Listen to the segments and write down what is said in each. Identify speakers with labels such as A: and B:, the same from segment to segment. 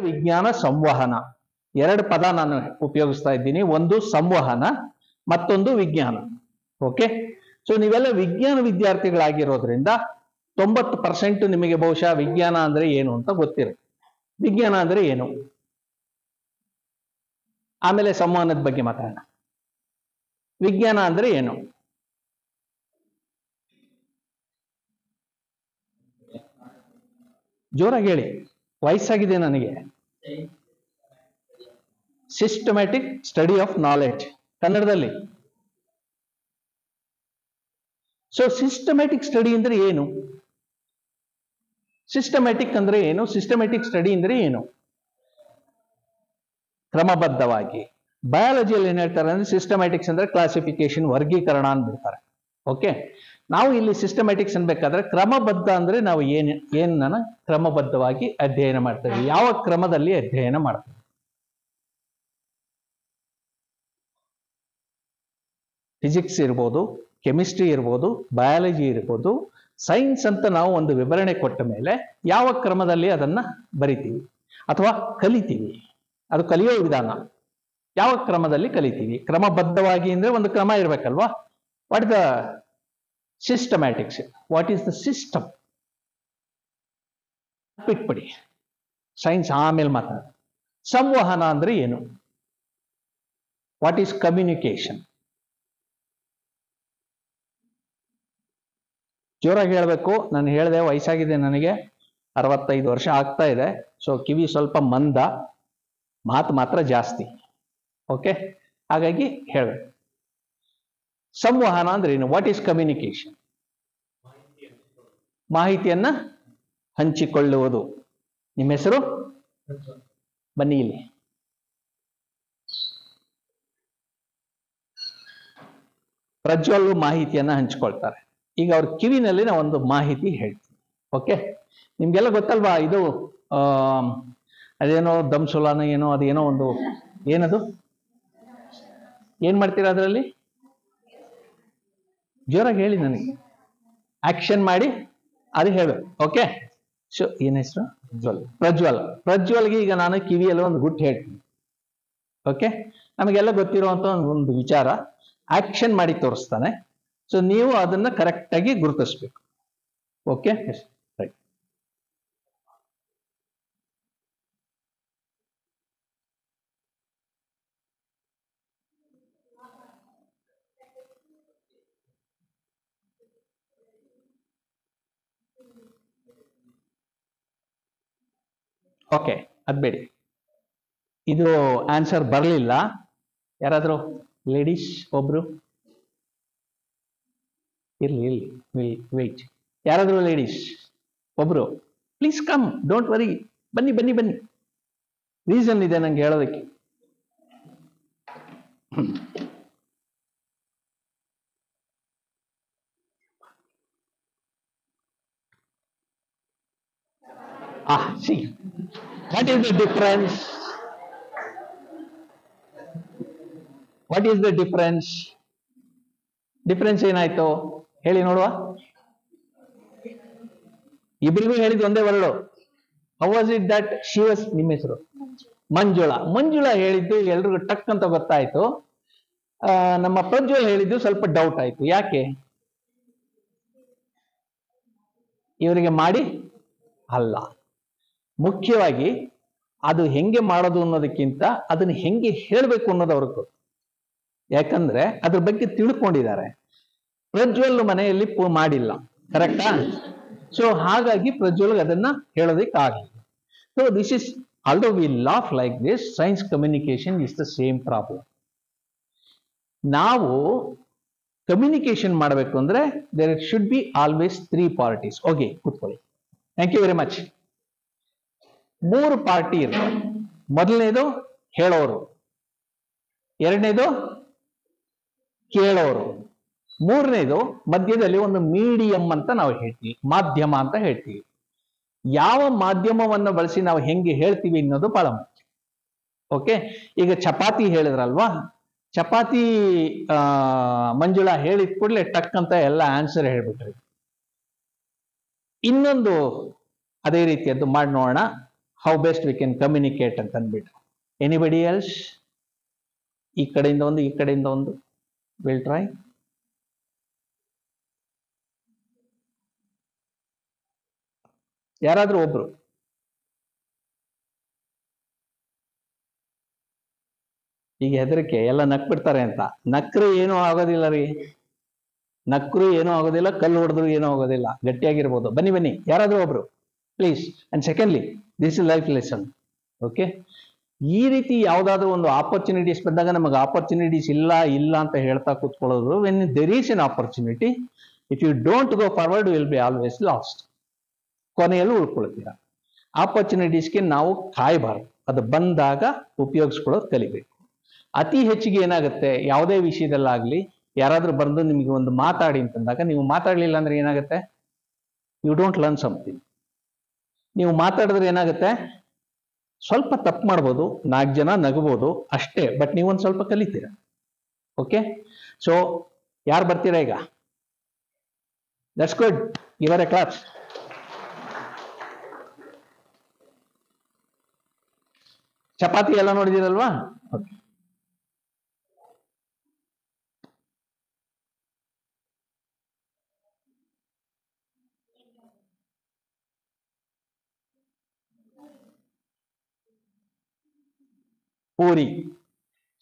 A: ವಿಜ್ಞಾನ ಸಂವಹನ. ಎರಡು ಪದ ನಾನು ಉಪಯೋಗಿಸ್ತಾ ಇದ್ದೀನಿ. ಒಂದು ಸಂವಹನ, ಮತ್ತೊಂದು ವಿಜ್ಞಾನ. ಓಕೆ ಸೊ ನೀವೆಲ್ಲ ವಿಜ್ಞಾನ ವಿದ್ಯಾರ್ಥಿಗಳಾಗಿರೋದ್ರಿಂದ ತೊಂಬತ್ತು ಪರ್ಸೆಂಟ್ ನಿಮಗೆ ಬಹುಶಃ ವಿಜ್ಞಾನ ಅಂದ್ರೆ ಏನು ಅಂತ ಗೊತ್ತಿರುತ್ತೆ. ವಿಜ್ಞಾನ ಅಂದ್ರೆ ಏನು? ಆಮೇಲೆ ಸಂವಹನದ ಬಗ್ಗೆ ಮಾತಾಡೋಣ. ವಿಜ್ಞಾನ ಅಂದ್ರೆ ಏನು? ಜೋರಾಗಿ ಹೇಳಿ. ವಯಸ್ಸಾಗಿದೆ ನನಗೆ. ಸಿಸ್ಟಮ್ಯಾಟಿಕ್ ಸ್ಟಡಿ ಆಫ್ ನಾಲೆಡ್ಜ್ ಕನ್ನಡದಲ್ಲಿ ಸೊ ಸಿಸ್ಟಮ್ಯಾಟಿಕ್ ಸ್ಟಡಿ ಅಂದ್ರೆ ಏನು? ಸಿಸ್ಟಮ್ಯಾಟಿಕ್ ಅಂದ್ರೆ ಏನು? ಸಿಸ್ಟಮ್ಯಾಟಿಕ್ ಸ್ಟಡಿ ಅಂದ್ರೆ ಏನು? ಕ್ರಮಬದ್ಧವಾಗಿ. ಬಯಾಲಜಿಯಲ್ಲಿ ಏನ್ ಹೇಳ್ತಾರೆ ಅಂದ್ರೆ ಸಿಸ್ಟಮ್ಯಾಟಿಕ್ಸ್ ಅಂದ್ರೆ ಕ್ಲಾಸಿಫಿಕೇಶನ್ ವರ್ಗೀಕರಣ ಅಂದ್ಬಿಡ್ತಾರೆ. ಓಕೆ ನಾವು ಇಲ್ಲಿ ಸಿಸ್ಟಮ್ಯಾಟಿಕ್ಸ್ ಅನ್ಬೇಕಾದ್ರೆ ಕ್ರಮಬದ್ಧ ಅಂದ್ರೆ ನಾವು ಏನ್ ಏನನ್ನ ಕ್ರಮಬದ್ಧವಾಗಿ ಅಧ್ಯಯನ ಮಾಡ್ತೇವೆ ಯಾವ ಕ್ರಮದಲ್ಲಿ ಅಧ್ಯಯನ ಮಾಡ್ತೇವೆ? ಫಿಸಿಕ್ಸ್ ಇರ್ಬೋದು ಕೆಮಿಸ್ಟ್ರಿ ಇರ್ಬೋದು ಬಯಾಲಜಿ ಇರ್ಬೋದು ಸೈನ್ಸ್ ಅಂತ ನಾವು ಒಂದು ವಿವರಣೆ ಕೊಟ್ಟ ಮೇಲೆ ಯಾವ ಕ್ರಮದಲ್ಲಿ ಅದನ್ನ ಬರಿತೀವಿ? ಅಥವಾ ಕಲಿತೀವಿ? ಅದು ಕಲಿಯೋ ವಿಧಾನ. ಯಾವ ಕ್ರಮದಲ್ಲಿ ಕಲಿತೀವಿ? ಕ್ರಮಬದ್ಧವಾಗಿ ಅಂದ್ರೆ ಒಂದು ಕ್ರಮ ಇರಬೇಕಲ್ವಾ? What the systematics what is the system ಬಿಟ್ಬಿಡಿ ಸೈನ್ಸ್ ಆಮೇಲೆ ಮಾತಾಡ. ಸಂವಹನ ಅಂದ್ರೆ ಏನು? ವಾಟ್ ಈಸ್ ಕಮ್ಯುನಿಕೇಶನ್ ಜೋರಾಗಿ ಹೇಳಬೇಕು. ನಾನು ಹೇಳಿದೆ, ವಯಸ್ಸಾಗಿದೆ ನನಗೆ. ಅರವತ್ತೈದು ವರ್ಷ ಆಗ್ತಾ ಇದೆ. ಸೊ ಕಿವಿ ಸ್ವಲ್ಪ ಮಂದ. ಮಾತು ಮಾತ್ರ ಜಾಸ್ತಿ. ಓಕೆ ಹಾಗಾಗಿ ಹೇಳಬೇಕು. ಸಂವಹನ ಅಂದ್ರೆ ಏನು? ವಾಟ್ ಈಸ್ ಕಮ್ಯುನಿಕೇಶನ್ ಮಾಹಿತಿಯನ್ನ ಹಂಚಿಕೊಳ್ಳುವುದು. ನಿಮ್ಮ ಹೆಸರು? ಬನ್ನಿ ಇಲ್ಲಿ. ಪ್ರಜ್ವಲ್ ಮಾಹಿತಿಯನ್ನ ಹಂಚಿಕೊಳ್ತಾರೆ. ಈಗ ಅವ್ರ ಕಿವಿನಲ್ಲಿ ನಾವು ಒಂದು ಮಾಹಿತಿ ಹೇಳ್ತೀವಿ. ಓಕೆ ನಿಮ್ಗೆಲ್ಲ ಗೊತ್ತಲ್ವಾ ಇದು ಅದೇನೋ ದಮ್ಸುಲಾನ ಏನೋ, ಅದೇನೋ ಒಂದು, ಏನದು? ಏನ್ ಮಾಡ್ತೀರಾ ಅದರಲ್ಲಿ? ಜೋರಾಗಿ ಹೇಳಿ ನನಗೆ. ಆಕ್ಷನ್ ಮಾಡಿ ಅದು ಹೇಳು ಓಕೆ ಸೊ ಏನ್ ಹೆಸರು? ಪ್ರಜ್ವಲ್. ಪ್ರಜ್ವಲ್. ಪ್ರಜ್ವಲ್ಗೆ ಈಗ ನಾನು ಕಿವಿಯಲ್ಲಿ ಒಂದು ಗುಟ್ಟು ಹೇಳ್ತೀನಿ. ಓಕೆ ನಮಗೆಲ್ಲ ಗೊತ್ತಿರುವಂತ ಒಂದು ವಿಚಾರ ಆಕ್ಷನ್ ಮಾಡಿ ತೋರಿಸ್ತಾನೆ. ಸೊ ನೀವು ಅದನ್ನ ಕರೆಕ್ಟಾಗಿ ಗುರುತಿಸ್ಬೇಕು. ಓಕೆ ರೈಟ್ ಓಕೆ ಅದ್ಬೇಡಿ ಇದು ಆನ್ಸರ್ ಬರಲಿಲ್ಲ. ಯಾರಾದರೂ ಲೇಡೀಸ್ ಒಬ್ರು? ಇರ್ಲಿ ಇರ್ಲಿ ವಿಲ್ ವೆಯ್ಟ್ ಯಾರಾದರೂ ಲೇಡೀಸ್ ಒಬ್ರು? ಪ್ಲೀಸ್ ಕಮ್ ಡೋಂಟ್ ವರಿ ಬನ್ನಿ ಬನ್ನಿ ಬನ್ನಿ. ರೀಸನ್ ಇದೆ ನಂಗೆ ಹೇಳೋದಕ್ಕೆ. Ah, see, what is the difference? What is the difference? Difference ಏನಾಯ್ತು? ಹೇಳಿ ನೋಡುವ. ಇಬ್ಬರಿಗೂ ಹೇಳಿದ್ ಒಂದೇ ವರ್ಡು ವಾಸ್ ಇಟ್ ದಟ್ ಶಿವಸ್ ನಿಮ್ಮ ಹೆಸರು? ಮಂಜುಳಾ. ಮಂಜುಳಾ ಹೇಳಿದ್ದು ಎಲ್ರಿಗೂ ಟಕ್ ಅಂತ ಗೊತ್ತಾಯ್ತು. ನಮ್ಮ ಪ್ರಜ್ವಲ್ ಹೇಳಿದ್ದು ಸ್ವಲ್ಪ ಡೌಟ್ ಆಯ್ತು. ಯಾಕೆ? ಇವರಿಗೆ ಮಾಡಿ ಅಲ್ಲ. ಮುಖ್ಯವಾಗಿ ಅದು ಹೆಂಗೆ ಮಾಡೋದು ಅನ್ನೋದಕ್ಕಿಂತ ಅದನ್ನ ಹೆಂಗೆ ಹೇಳಬೇಕು ಅನ್ನೋದು ಅವ್ರಿಗೆ ಯಾಕಂದ್ರೆ ಅದ್ರ ಬಗ್ಗೆ ತಿಳ್ಕೊಂಡಿದ್ದಾರೆ. ಪ್ರಜ್ವಲ್ ಮನೆಯಲ್ಲಿ ಮಾಡಿಲ್ಲ ಕರೆಕ್ಟಾ ಸೊ ಹಾಗಾಗಿ ಪ್ರಜ್ವಲ್ ಅದನ್ನ ಹೇಳೋದಕ್ಕೆ ಆಗಲಿಲ್ಲ so this is also we laugh like this science communication is the same problem ನಾವು ಕಮ್ಯುನಿಕೇಶನ್ ಮಾಡಬೇಕು ಅಂದ್ರೆ there should be always three parties okay ಕೂತ್ಕೊಳ್ಳಿ. ಥ್ಯಾಂಕ್ ಯು ವೆರಿ ಮಚ್ ಮೂರು ಪಾರ್ಟಿ ಇರ್ತವೆ. ಮೊದಲನೇದು ಹೇಳೋರು. ಎರಡನೇದು ಕೇಳೋರು. ಮೂರನೇದು ಮಧ್ಯದಲ್ಲಿ ಒಂದು ಮೀಡಿಯಂ ಅಂತ ನಾವು ಹೇಳ್ತೀವಿ, ಮಾಧ್ಯಮ ಅಂತ ಹೇಳ್ತೀವಿ. ಯಾವ ಮಾಧ್ಯಮವನ್ನು ಬಳಸಿ ನಾವು ಹೆಂಗೆ ಹೇಳ್ತೀವಿ ಅನ್ನೋದು ಬಹಳ ಮುಖ್ಯ. ಓಕೆ ಈಗ ಚಪಾತಿ ಹೇಳಿದ್ರಲ್ವಾ? ಚಪಾತಿ ಮಂಜುಳಾ ಹೇಳಿದ ಕೂಡಲೇ ಟಕ್ ಅಂತ ಎಲ್ಲ ಆನ್ಸರ್ ಹೇಳ್ಬಿಟ್ರಿ. ಇನ್ನೊಂದು ಅದೇ ರೀತಿಯದ್ದು ಮಾಡಿ ನೋಡೋಣ. How best we can communicate ಅಂತ ಅಂದ್ಬಿಟ್ಟು. ಎನಿಬಡಿ ಎಲ್ಸ್ ಈ ಕಡೆಯಿಂದ ಒಂದು, ಈ ಕಡೆಯಿಂದ ಒಂದು. ವಿಲ್ ಟ್ರೈ ಯಾರಾದ್ರೂ ಒಬ್ರು? ಈಗ ಹೆದರಿಕೆ, ಎಲ್ಲ ನಕ್ ಬಿಡ್ತಾರೆ ಅಂತ. ನಕ್ರು ಏನೂ ಆಗೋದಿಲ್ಲ ರೀ. ನಕ್ರು ಏನೂ ಆಗೋದಿಲ್ಲ, ಕಲ್ಲು ಹೊಡೆದ್ರು ಏನೂ ಆಗೋದಿಲ್ಲ. ಗಟ್ಟಿಯಾಗಿರ್ಬೋದು. ಬನ್ನಿ ಬನ್ನಿ. ಯಾರಾದ್ರೂ ಒಬ್ರು? Please and secondly this is life lesson okay ಈ ರೀತಿ ಯಾವುದಾದ್ರೂ ಒಂದು ಆಪರ್ಚುನಿಟೀಸ್ ಬಂದಾಗ ನಮಗೆ ಆಪರ್ಚುನಿಟೀಸ್ ಇಲ್ಲ ಇಲ್ಲ ಅಂತ ಹೇಳ್ತಾ ಕೂತ್ಕೊಳ್ಳೋದು when there is an opportunity if you don't go forward will be always lost ಕೊನೆಯಲ್ಲಿ ಉಳ್ಕೊಳ್ತೀರಾ. ಆಪರ್ಚುನಿಟೀಸ್ಗೆ ನಾವು ಕಾಯಬಾರ್ದು. ಅದು ಬಂದಾಗ ಉಪಯೋಗಿಸ್ಕೊಳ್ಳೋದು ಕಲಿಬೇಕು. ಅತಿ ಹೆಚ್ಚಿಗೆ ಏನಾಗುತ್ತೆ? ಯಾವುದೇ ವಿಷಯದಲ್ಲಾಗಲಿ, ಯಾರಾದರೂ ಬಂದು ನಿಮಗೆ ಒಂದು ಮಾತಾಡಿ ಅಂತಂದಾಗ ನೀವು ಮಾತಾಡಲಿಲ್ಲ ಅಂದ್ರೆ ಏನಾಗುತ್ತೆ? ಯು ಡೋಂಟ್ ಲರ್ನ್ ಸಮಥಿಂಗ್ ನೀವು ಮಾತಾಡಿದ್ರೆ ಏನಾಗುತ್ತೆ? ಸ್ವಲ್ಪ ತಪ್ಪು ಮಾಡ್ಬೋದು, ನಾಲ್ಕು ಜನ ನಗಬಹುದು ಅಷ್ಟೇ ಬಟ್ ನೀವೊಂದು ಸ್ವಲ್ಪ ಕಲಿತೀರ. ಓಕೆ ಸೊ ಯಾರು ಬರ್ತೀರಾ ಈಗ? ದಟ್ಸ್ ಗುಡ್ ಇವರ ಕ್ಲಾಸ್ ಚಪಾತಿ ಎಲ್ಲ ನೋಡಿದಿರಲ್ವಾ ಓಕೆ ಪೂರಿ.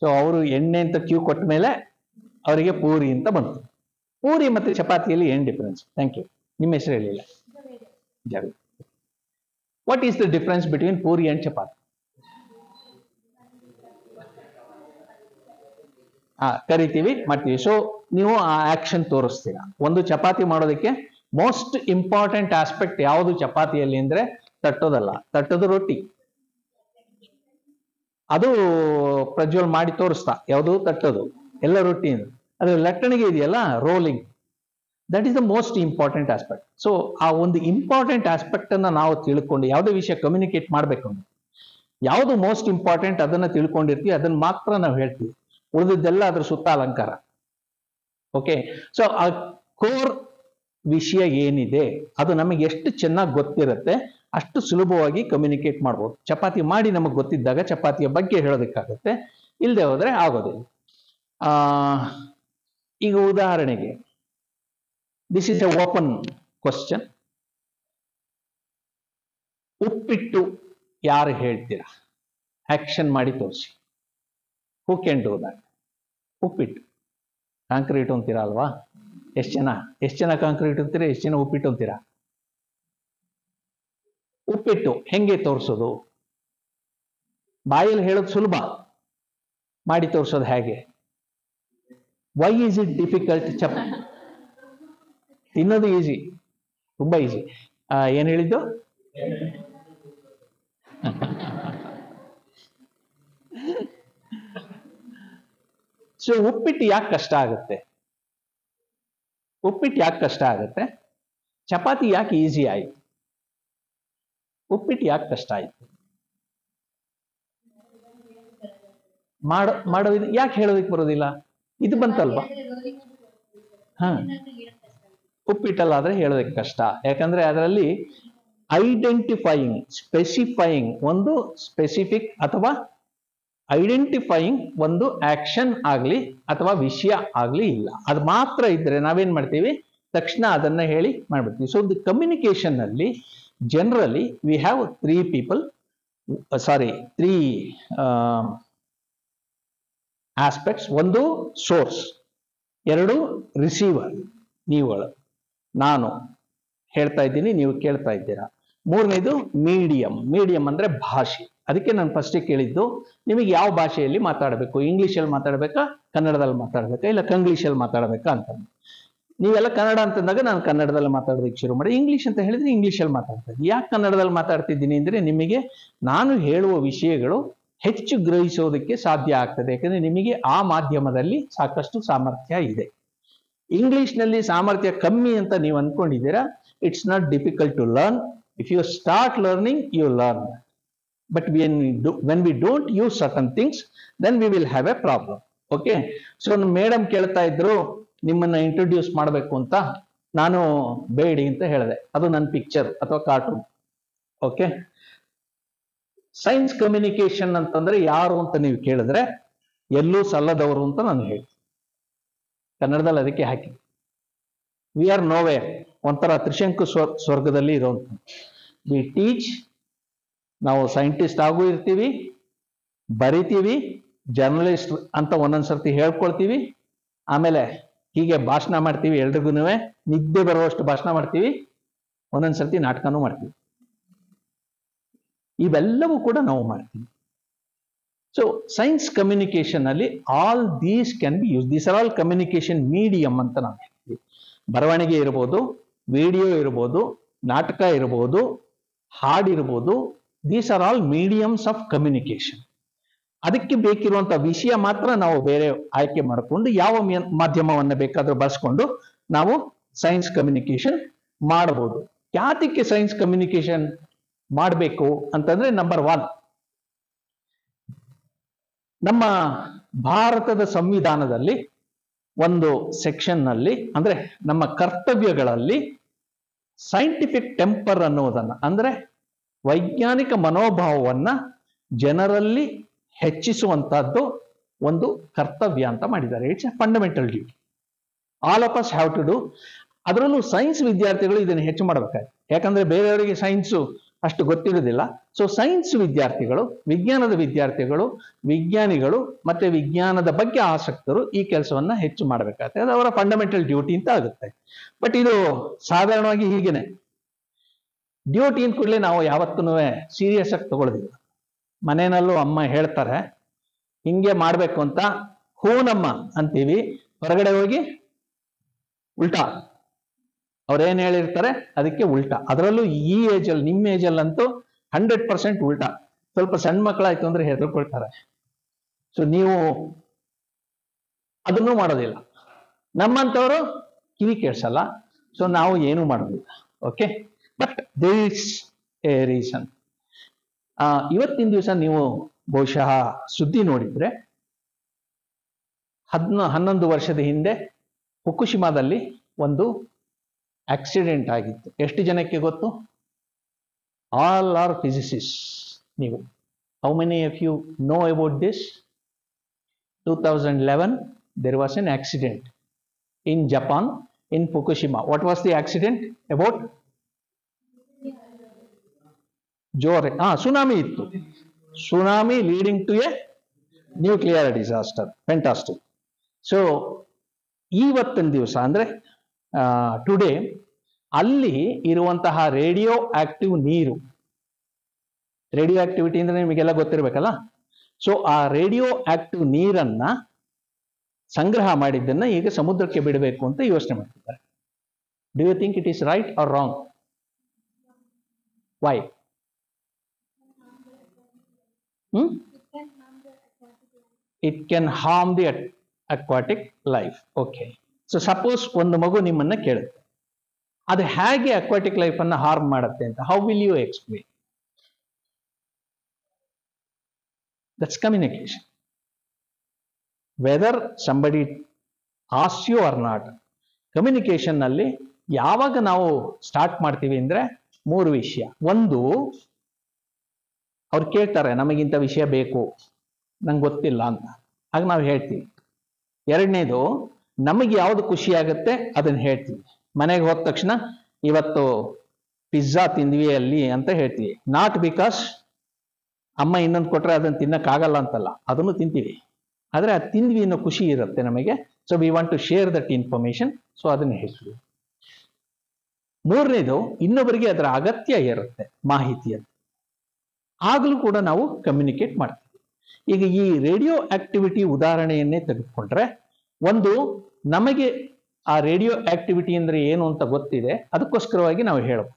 A: ಸೊ ಅವರು ಎಣ್ಣೆ ಅಂತ ಕ್ಯೂ ಕೊಟ್ಟ ಮೇಲೆ ಅವರಿಗೆ ಪೂರಿ ಅಂತ ಬಂತು. ಪೂರಿ ಮತ್ತೆ ಚಪಾತಿಯಲ್ಲಿ ಏನ್ ಡಿಫರೆನ್ಸ್ ಥ್ಯಾಂಕ್ ಯು ನಿಮ್ಮ ಹೆಸರು ಹೇಳಿಲ್ಲ Javed. What is the difference between puri and chapati? ಹಾ, ಕರಿತೀವಿ, ಮಾಡ್ತೀವಿ. ಸೊ ನೀವು ಆ ಆಕ್ಷನ್ ತೋರಿಸ್ತೀರಾ. ಒಂದು ಚಪಾತಿ ಮಾಡೋದಕ್ಕೆ ಮೋಸ್ಟ್ ಇಂಪಾರ್ಟೆಂಟ್ ಆಸ್ಪೆಕ್ಟ್ ಯಾವುದು ಚಪಾತಿಯಲ್ಲಿ ಅಂದ್ರೆ ತಟ್ಟೋದಲ್ಲ, ತಟ್ಟೋದು ರೊಟ್ಟಿ. ಅದು ಪ್ರಜ್ವಲ್ ಮಾಡಿ ತೋರಿಸ್ತಾ, ಯಾವುದು ತಟ್ಟೋದು ಎಲ್ಲ ರೊಟ್ಟಿ ಅದು ಲಟ್ಟಣಿಗೆ ಇದೆಯಲ್ಲ rolling that is the most important aspect so ಆ ಒಂದು ಇಂಪಾರ್ಟೆಂಟ್ ಆಸ್ಪೆಕ್ಟ್ ಅನ್ನ ನಾವು ತಿಳ್ಕೊಂಡು, ಯಾವುದೇ ವಿಷಯ ಕಮ್ಯುನಿಕೇಟ್ ಮಾಡಬೇಕು ಅಂದ್ರೆ, ಯಾವುದು ಮೋಸ್ಟ್ ಇಂಪಾರ್ಟೆಂಟ್ ಅದನ್ನ ತಿಳ್ಕೊಂಡಿರ್ತೀವಿ, ಅದನ್ನ ಮಾತ್ರ ನಾವು ಹೇಳ್ತೀವಿ. ಉಳಿದಿದ್ದೆಲ್ಲ ಅದ್ರ ಸುತ್ತ ಅಲಂಕಾರ. ಓಕೆ ಸೊ ಆ ಕೋರ್ ವಿಷಯ ಏನಿದೆ, ಅದು ನಮಗೆ ಎಷ್ಟು ಚೆನ್ನಾಗಿ ಗೊತ್ತಿರುತ್ತೆ ಅಷ್ಟು ಸುಲಭವಾಗಿ ಕಮ್ಯುನಿಕೇಟ್ ಮಾಡ್ಬೋದು. ಚಪಾತಿ ಮಾಡಿ ನಮಗೆ ಗೊತ್ತಿದ್ದಾಗ ಚಪಾತಿಯ ಬಗ್ಗೆ ಹೇಳೋದಕ್ಕಾಗುತ್ತೆ. ಇಲ್ಲದೆ ಹೋದರೆ ಆಗೋದಿಲ್ಲ. ಈಗ ಉದಾಹರಣೆಗೆ this is a open question ಉಪ್ಪಿಟ್ಟು ಯಾರು ಹೇಳ್ತೀರಾ? ಆಕ್ಷನ್ ಮಾಡಿ ತೋರಿಸಿ. Who can do uppittu. Concrete ಅಂತೀರಾ ಅಲ್ವಾ? ಎಷ್ಟು ಜನ? ಎಷ್ಟು ಜನ ಕಾಂಕ್ರೀಟ್ ಅಂತೀರಾ? ಎಷ್ಟು ಜನ ಉಪ್ಪಿಟ್ಟು ಅಂತೀರಾ? ಉಪ್ಪಿಟ್ಟು ಹೆಂಗೆ ತೋರಿಸೋದು? ಬಾಯಲ್ಲಿ ಹೇಳೋದು ಸುಲಭ. ಮಾಡಿ ತೋರಿಸೋದು ಹೇಗೆ? ವೈ ಈಸ್ ಇಟ್ ಡಿಫಿಕಲ್ಟ್ ಚಪ್ ತಿನ್ನೋದು ಈಸಿ ತುಂಬಾ ಈಸಿ ಏನ್ ಹೇಳಿದ್ದು? ಸೊ ಉಪ್ಪಿಟ್ಟು ಯಾಕೆ ಕಷ್ಟ ಆಗುತ್ತೆ? ಉಪ್ಪಿಟ್ಟು ಯಾಕೆ ಕಷ್ಟ ಆಗುತ್ತೆ? ಚಪಾತಿ ಯಾಕೆ ಈಸಿ ಆಯ್ತು? ಉಪ್ಪಿಟ್ಟು ಯಾಕೆ ಕಷ್ಟ ಆಯ್ತು? ಮಾಡೋ ಮಾಡೋ ಯಾಕೆ ಹೇಳೋದಕ್ಕೆ ಬರೋದಿಲ್ಲ? ಇದು ಬಂತಲ್ವಾ? ಹಾ. ಉಪ್ಪಿಟ್ಟಲ್ಲಾದ್ರೆ ಹೇಳೋದಕ್ಕೆ ಕಷ್ಟ. ಯಾಕಂದ್ರೆ ಅದರಲ್ಲಿ ಐಡೆಂಟಿಫೈಯಿಂಗ್ ಸ್ಪೆಸಿಫೈಯಿಂಗ್ ಒಂದು ಸ್ಪೆಸಿಫಿಕ್ ಅಥವಾ ಐಡೆಂಟಿಫೈಯಿಂಗ್ ಒಂದು ಆಕ್ಷನ್ ಆಗಲಿ ಅಥವಾ ವಿಷಯ ಆಗ್ಲಿ ಇಲ್ಲ. ಅದು ಮಾತ್ರ ಇದ್ರೆ ನಾವೇನ್ ಮಾಡ್ತೀವಿ? ತಕ್ಷಣ ಅದನ್ನ ಹೇಳಿ ಮಾಡ್ಬಿಡ್ತೀವಿ. ಸೊ ದಿ ಕಮ್ಯುನಿಕೇಶನ್ ಅಲ್ಲಿ generally we have three people sorry three aspects ಒಂದು ಸೋರ್ಸ್ ಎರಡು ರಿಸೀವರ್ ನೀವುಗಳು ನಾನು ಹೇಳ್ತಾ ಇದ್ದೀನಿ, ನೀವು ಕೇಳ್ತಾ ಇದ್ದೀರಾ. ಮೂರನೇದು ಮೀಡಿಯಂ ಮೀಡಿಯಂ ಅಂದರೆ ಭಾಷೆ. ಅದಕ್ಕೆ ನಾನು ಫಸ್ಟಿಗೆ ಕೇಳಿದ್ದು, ನಿಮಗೆ ಯಾವ ಭಾಷೆಯಲ್ಲಿ ಮಾತಾಡಬೇಕು? ಇಂಗ್ಲೀಷಲ್ಲಿ ಮಾತಾಡಬೇಕಾ? ಕನ್ನಡದಲ್ಲಿ ಮಾತಾಡಬೇಕಾ? ಇಲ್ಲ ಕಂಗ್ಲೀಷಲ್ಲಿ ಮಾತಾಡಬೇಕಾ ಅಂತ ನೀವೆಲ್ಲ ಕನ್ನಡ ಅಂತಂದಾಗ ನಾನು ಕನ್ನಡದಲ್ಲಿ ಮಾತಾಡೋದಕ್ಕೆ ಶುರು ಮಾಡಿ ಇಂಗ್ಲೀಷ್ ಅಂತ ಹೇಳಿದ್ರೆ ಇಂಗ್ಲೀಷಲ್ಲಿ ಮಾತಾಡ್ತಾ ಯಾಕೆ ಕನ್ನಡದಲ್ಲಿ ಮಾತಾಡ್ತಿದ್ದೀನಿ ಅಂದರೆ ನಿಮಗೆ ನಾನು ಹೇಳುವ ವಿಷಯಗಳು ಹೆಚ್ಚು ಗ್ರಹಿಸೋದಕ್ಕೆ ಸಾಧ್ಯ ಆಗ್ತದೆ. ಯಾಕಂದರೆ ನಿಮಗೆ ಆ ಮಾಧ್ಯಮದಲ್ಲಿ ಸಾಕಷ್ಟು ಸಾಮರ್ಥ್ಯ ಇದೆ. ಇಂಗ್ಲೀಷ್ನಲ್ಲಿ ಸಾಮರ್ಥ್ಯ ಕಮ್ಮಿ ಅಂತ ನೀವು ಅಂದ್ಕೊಂಡಿದ್ದೀರಾ it's not difficult to learn if you start learning you learn but when when we don't use certain things then we will have a problem okay so madam ಕೇಳ್ತಾ ಇದ್ರು ನಿಮ್ಮನ್ನ ಇಂಟ್ರೊಡ್ಯೂಸ್ ಮಾಡಬೇಕು ಅಂತ ನಾನು ಬೇಡಿ ಅಂತ ಹೇಳಿದೆ. ಅದು ನನ್ನ ಪಿಕ್ಚರ್ ಅಥವಾ ಕಾರ್ಟೂನ್ ಓಕೆ ಸೈನ್ಸ್ ಕಮ್ಯುನಿಕೇಶನ್ ಅಂತಂದ್ರೆ ಯಾರು ಅಂತ ನೀವು ಕೇಳಿದ್ರೆ ಎಲ್ಲೂ ಸಲ್ಲದವರು ಅಂತ ನಾನು ಹೇಳಿ ಕನ್ನಡದಲ್ಲಿ ಅದಕ್ಕೆ ಹಾಕಿ. ವಿ ಆರ್ ನೋವೇರ್ ಒಂಥರ ತ್ರಿಶಂಕು ಸ್ವರ್, ಸ್ವರ್ಗದಲ್ಲಿ ಇರೋಂಥ. ವಿ ಟೀಚ್ ನಾವು ಸೈಂಟಿಸ್ಟ್ ಆಗೂ ಇರ್ತೀವಿ, ಬರಿತೀವಿ ಜರ್ನಲಿಸ್ಟ್ ಅಂತ ಒಂದೊಂದ್ಸರ್ತಿ ಹೇಳ್ಕೊಳ್ತೀವಿ, ಆಮೇಲೆ ಹೀಗೆ ಭಾಷಣ ಮಾಡ್ತೀವಿ ಎಲ್ರಿಗೂ ನಿದ್ದೆ ಬರುವಷ್ಟು ಭಾಷಣ ಮಾಡ್ತೀವಿ. ಒಂದೊಂದ್ಸರ್ತಿ ನಾಟಕನೂ ಮಾಡ್ತೀವಿ. ಇವೆಲ್ಲವೂ ಕೂಡ ನಾವು ಮಾಡ್ತೀವಿ. ಸೊ ಸೈನ್ಸ್ ಕಮ್ಯುನಿಕೇಶನ್ ಅಲ್ಲಿ all these can be use these are all communication medium ಅಂತ ನಾವು ಹೇಳ್ತೀವಿ. ಬರವಣಿಗೆ ಇರ್ಬೋದು ವಿಡಿಯೋ ಇರ್ಬೋದು, ನಾಟಕ ಇರ್ಬೋದು, ಹಾಡಿರ್ಬೋದು. These are all mediums of communication ಅದಕ್ಕೆ ಬೇಕಿರುವಂತ ವಿಷಯ ಮಾತ್ರ ನಾವು ಬೇರೆ ಆಯ್ಕೆ ಮಾಡಿಕೊಂಡು ಯಾವ ಮಾಧ್ಯಮವನ್ನ ಬೇಕಾದ್ರೂ ಬಳಸ್ಕೊಂಡು ನಾವು ಸೈನ್ಸ್ ಕಮ್ಯುನಿಕೇಶನ್ ಮಾಡಬಹುದು ಯಾತಕ್ಕೆ ಸೈನ್ಸ್ ಕಮ್ಯುನಿಕೇಶನ್ ಮಾಡಬೇಕು ಅಂತಂದ್ರೆ ನಂಬರ್ ಒನ್ ನಮ್ಮ ಭಾರತದ ಸಂವಿಧಾನದಲ್ಲಿ ಒಂದು ಸೆಕ್ಷನ್ನಲ್ಲಿ ಅಂದ್ರೆ ನಮ್ಮ ಕರ್ತವ್ಯಗಳಲ್ಲಿ ಸೈಂಟಿಫಿಕ್ ಟೆಂಪರ್ ಅನ್ನುವುದನ್ನ ಅಂದ್ರೆ ವೈಜ್ಞಾನಿಕ ಮನೋಭಾವವನ್ನ ಜನರಲ್ಲಿ ಹೆಚ್ಚಿಸುವಂತಹದ್ದು ಒಂದು ಕರ್ತವ್ಯ ಅಂತ ಮಾಡಿದ್ದಾರೆ. It's a fundamental duty all of us have to do ಅದರಲ್ಲೂ ಸೈನ್ಸ್ ವಿದ್ಯಾರ್ಥಿಗಳು ಇದನ್ನು ಹೆಚ್ಚು ಮಾಡಬೇಕಾಗಿದೆ ಯಾಕಂದ್ರೆ ಬೇರೆಯವರಿಗೆ ಸೈನ್ಸು ಅಷ್ಟು ಗೊತ್ತಿರುವುದಿಲ್ಲ ಸೊ ಸೈನ್ಸ್ ವಿದ್ಯಾರ್ಥಿಗಳು, ವಿಜ್ಞಾನದ ವಿದ್ಯಾರ್ಥಿಗಳು, ವಿಜ್ಞಾನಿಗಳು ಮತ್ತೆ ವಿಜ್ಞಾನದ ಬಗ್ಗೆ ಆಸಕ್ತರು ಈ ಕೆಲಸವನ್ನ ಹೆಚ್ಚು ಮಾಡಬೇಕಾಗುತ್ತೆ ಅದು ಅವರ ಫಂಡಮೆಂಟಲ್ ಡ್ಯೂಟಿ ಅಂತ ಆಗುತ್ತೆ. ಬಟ್ ಇದು ಸಾಧಾರಣವಾಗಿ ಹೀಗೇನೆ. ಡ್ಯೂಟಿ ಅಂತ ಕೂಡಲೇ ನಾವು ಯಾವತ್ತೂ ಸೀರಿಯಸ್ ಆಗಿ ತಗೊಳ್ಳೋದಿಲ್ಲ. ಮನೆಯಲ್ಲೂ ಅಮ್ಮ ಹೇಳ್ತಾರೆ, ಹಿಂಗೆ ಮಾಡ್ಬೇಕು ಅಂತ ಹೂನಮ್ಮ ಅಂತೀವಿ. ಹೊರಗಡೆ ಹೋಗಿ ಉಲ್ಟಾ. ಅವ್ರೇನ್ ಹೇಳಿರ್ತಾರೆ? ಅದಕ್ಕೆ ಉಲ್ಟಾ. ಅದರಲ್ಲೂ ಈ ಏಜ್ ಅಲ್ಲಿ, ನಿಮ್ಮ ಏಜ್ ಅಂತೂ ಹಂಡ್ರೆಡ್ ಪರ್ಸೆಂಟ್ ಉಲ್ಟಾ. ಸ್ವಲ್ಪ ಸಣ್ಣ ಮಕ್ಕಳಾಯ್ತು ಅಂದ್ರೆ ಹೆದರ್ಕೊಳ್ತಾರೆ. ಸೊ ನೀವು ಅದನ್ನೂ ಮಾಡೋದಿಲ್ಲ. ನಮ್ಮಂಥವರು ಕಿವಿ ಕೇಳಿಸಲ್ಲ. ಸೊ ನಾವು ಏನೂ ಮಾಡೋದಿಲ್ಲ. Okay but there a reason ಇವತ್ತಿನ ದಿವಸ ನೀವು ಬಹುಶಃ ಸುದ್ದಿ ನೋಡಿದ್ರೆ ಹದ್ನ, ಹನ್ನೊಂದು ವರ್ಷದ ಹಿಂದೆ ಹುಕುಶಿಮಾದಲ್ಲಿ ಒಂದು ಆಕ್ಸಿಡೆಂಟ್ ಆಗಿತ್ತು. ಎಷ್ಟು ಜನಕ್ಕೆ ಗೊತ್ತು? ಆಲ್ ಆರ್ ಫಿಸಿಸಿಸ್ ನೀವು. How many of you know about this two thousand eleven there was an accident in Japan in Fukushima what was the accident about ಜೋರೆ. ಹಾ ಸುನಾಮಿ ಇತ್ತು. Tsunami leading to a nuclear disaster fantastic so ಇವತ್ತಿನ ದಿವಸ ಅಂದ್ರೆ today ಅಲ್ಲಿ ಇರುವಂತಹ radio active ನೀರು radio activity ಅಂದ್ರೆ ನಿಮಗೆಲ್ಲ ಗೊತ್ತಿರಬೇಕಲ್ಲ? ಸೊ ಆ ರೇಡಿಯೋ ಆಕ್ಟಿವ್ ನೀರನ್ನ ಸಂಗ್ರಹ ಮಾಡಿದ್ದನ್ನ ಈಗ ಸಮುದ್ರಕ್ಕೆ ಬಿಡಬೇಕು ಅಂತ ಯೋಚನೆ ಮಾಡ್ತಿದ್ದಾರೆ. Do you think it is right or wrong why hmm it can harm the aquatic life okay so suppose ಒಂದು ಮಗು ನಿಮ್ಮನ್ನ ಕೇಳುತ್ತೆ. ಅದು ಹೇಗೆ ಅಕ್ವಾಟಿಕ್ ಲೈಫ್ ಅನ್ನ ಹಾರ್ಮ್ ಮಾಡುತ್ತೆ ಅಂತ? How will you explain that's communication whether somebody as you are not ಕಮ್ಯುನಿಕೇಶನ್ನಲ್ಲಿ ಯಾವಾಗ ನಾವು ಸ್ಟಾರ್ಟ್ ಮಾಡ್ತೀವಿ ಅಂದ್ರೆ ಮೂರು ವಿಷಯ. ಒಂದು ಅವ್ರು ಕೇಳ್ತಾರೆ, ನಮಗಿಂತ ವಿಷಯ ಬೇಕು, ನಂಗೆ ಗೊತ್ತಿಲ್ಲ ಅಂತ. ಆಗ ನಾವು ಹೇಳ್ತೀವಿ. ಎರಡನೇದು, ನಮಗೆ ಯಾವುದು ಖುಷಿ ಆಗುತ್ತೆ ಅದನ್ನ ಹೇಳ್ತೀವಿ. ಮನೆಗೆ ಹೋದ ತಕ್ಷಣ ಇವತ್ತು ಪಿಜ್ಜಾ ತಿಂದ್ವಿ ಅಲ್ಲಿ ಅಂತ ಹೇಳ್ತೀವಿ. ನಾಟ್ ಬಿಕಾಸ್ ಅಮ್ಮ ಇನ್ನೊಂದು ಕೊಟ್ರೆ ಅದನ್ನ ತಿನ್ನಕ್ಕಾಗಲ್ಲ ಅಂತಲ್ಲ, ಅದನ್ನು ತಿಂತೀವಿ. ಆದ್ರೆ ಅದು ತಿಂದ್ವಿ ಅನ್ನೋ ಖುಷಿ ಇರುತ್ತೆ ನಮಗೆ. So we want to share that information so ಅದನ್ನ ಹೇಳ್ತೀವಿ. ಮೂರನೇದು, ಇನ್ನೊಬ್ಬರಿಗೆ ಅದರ ಅಗತ್ಯ ಇರುತ್ತೆ ಮಾಹಿತಿಯನ್ನು ಆಗಲೂ ಕೂಡ ನಾವು ಕಮ್ಯುನಿಕೇಟ್ ಮಾಡ್ತೀವಿ. ಈಗ ಈ ರೇಡಿಯೋ ಆಕ್ಟಿವಿಟಿ ಉದಾಹರಣೆಯನ್ನೇ ತೆಗೆದುಕೊಂಡ್ರೆ, ಒಂದು ನಮಗೆ ಆ ರೇಡಿಯೋ ಆಕ್ಟಿವಿಟಿ ಅಂದರೆ ಏನು ಅಂತ ಗೊತ್ತಿದೆ, ಅದಕ್ಕೋಸ್ಕರವಾಗಿ ನಾವು ಹೇಳಬಹುದು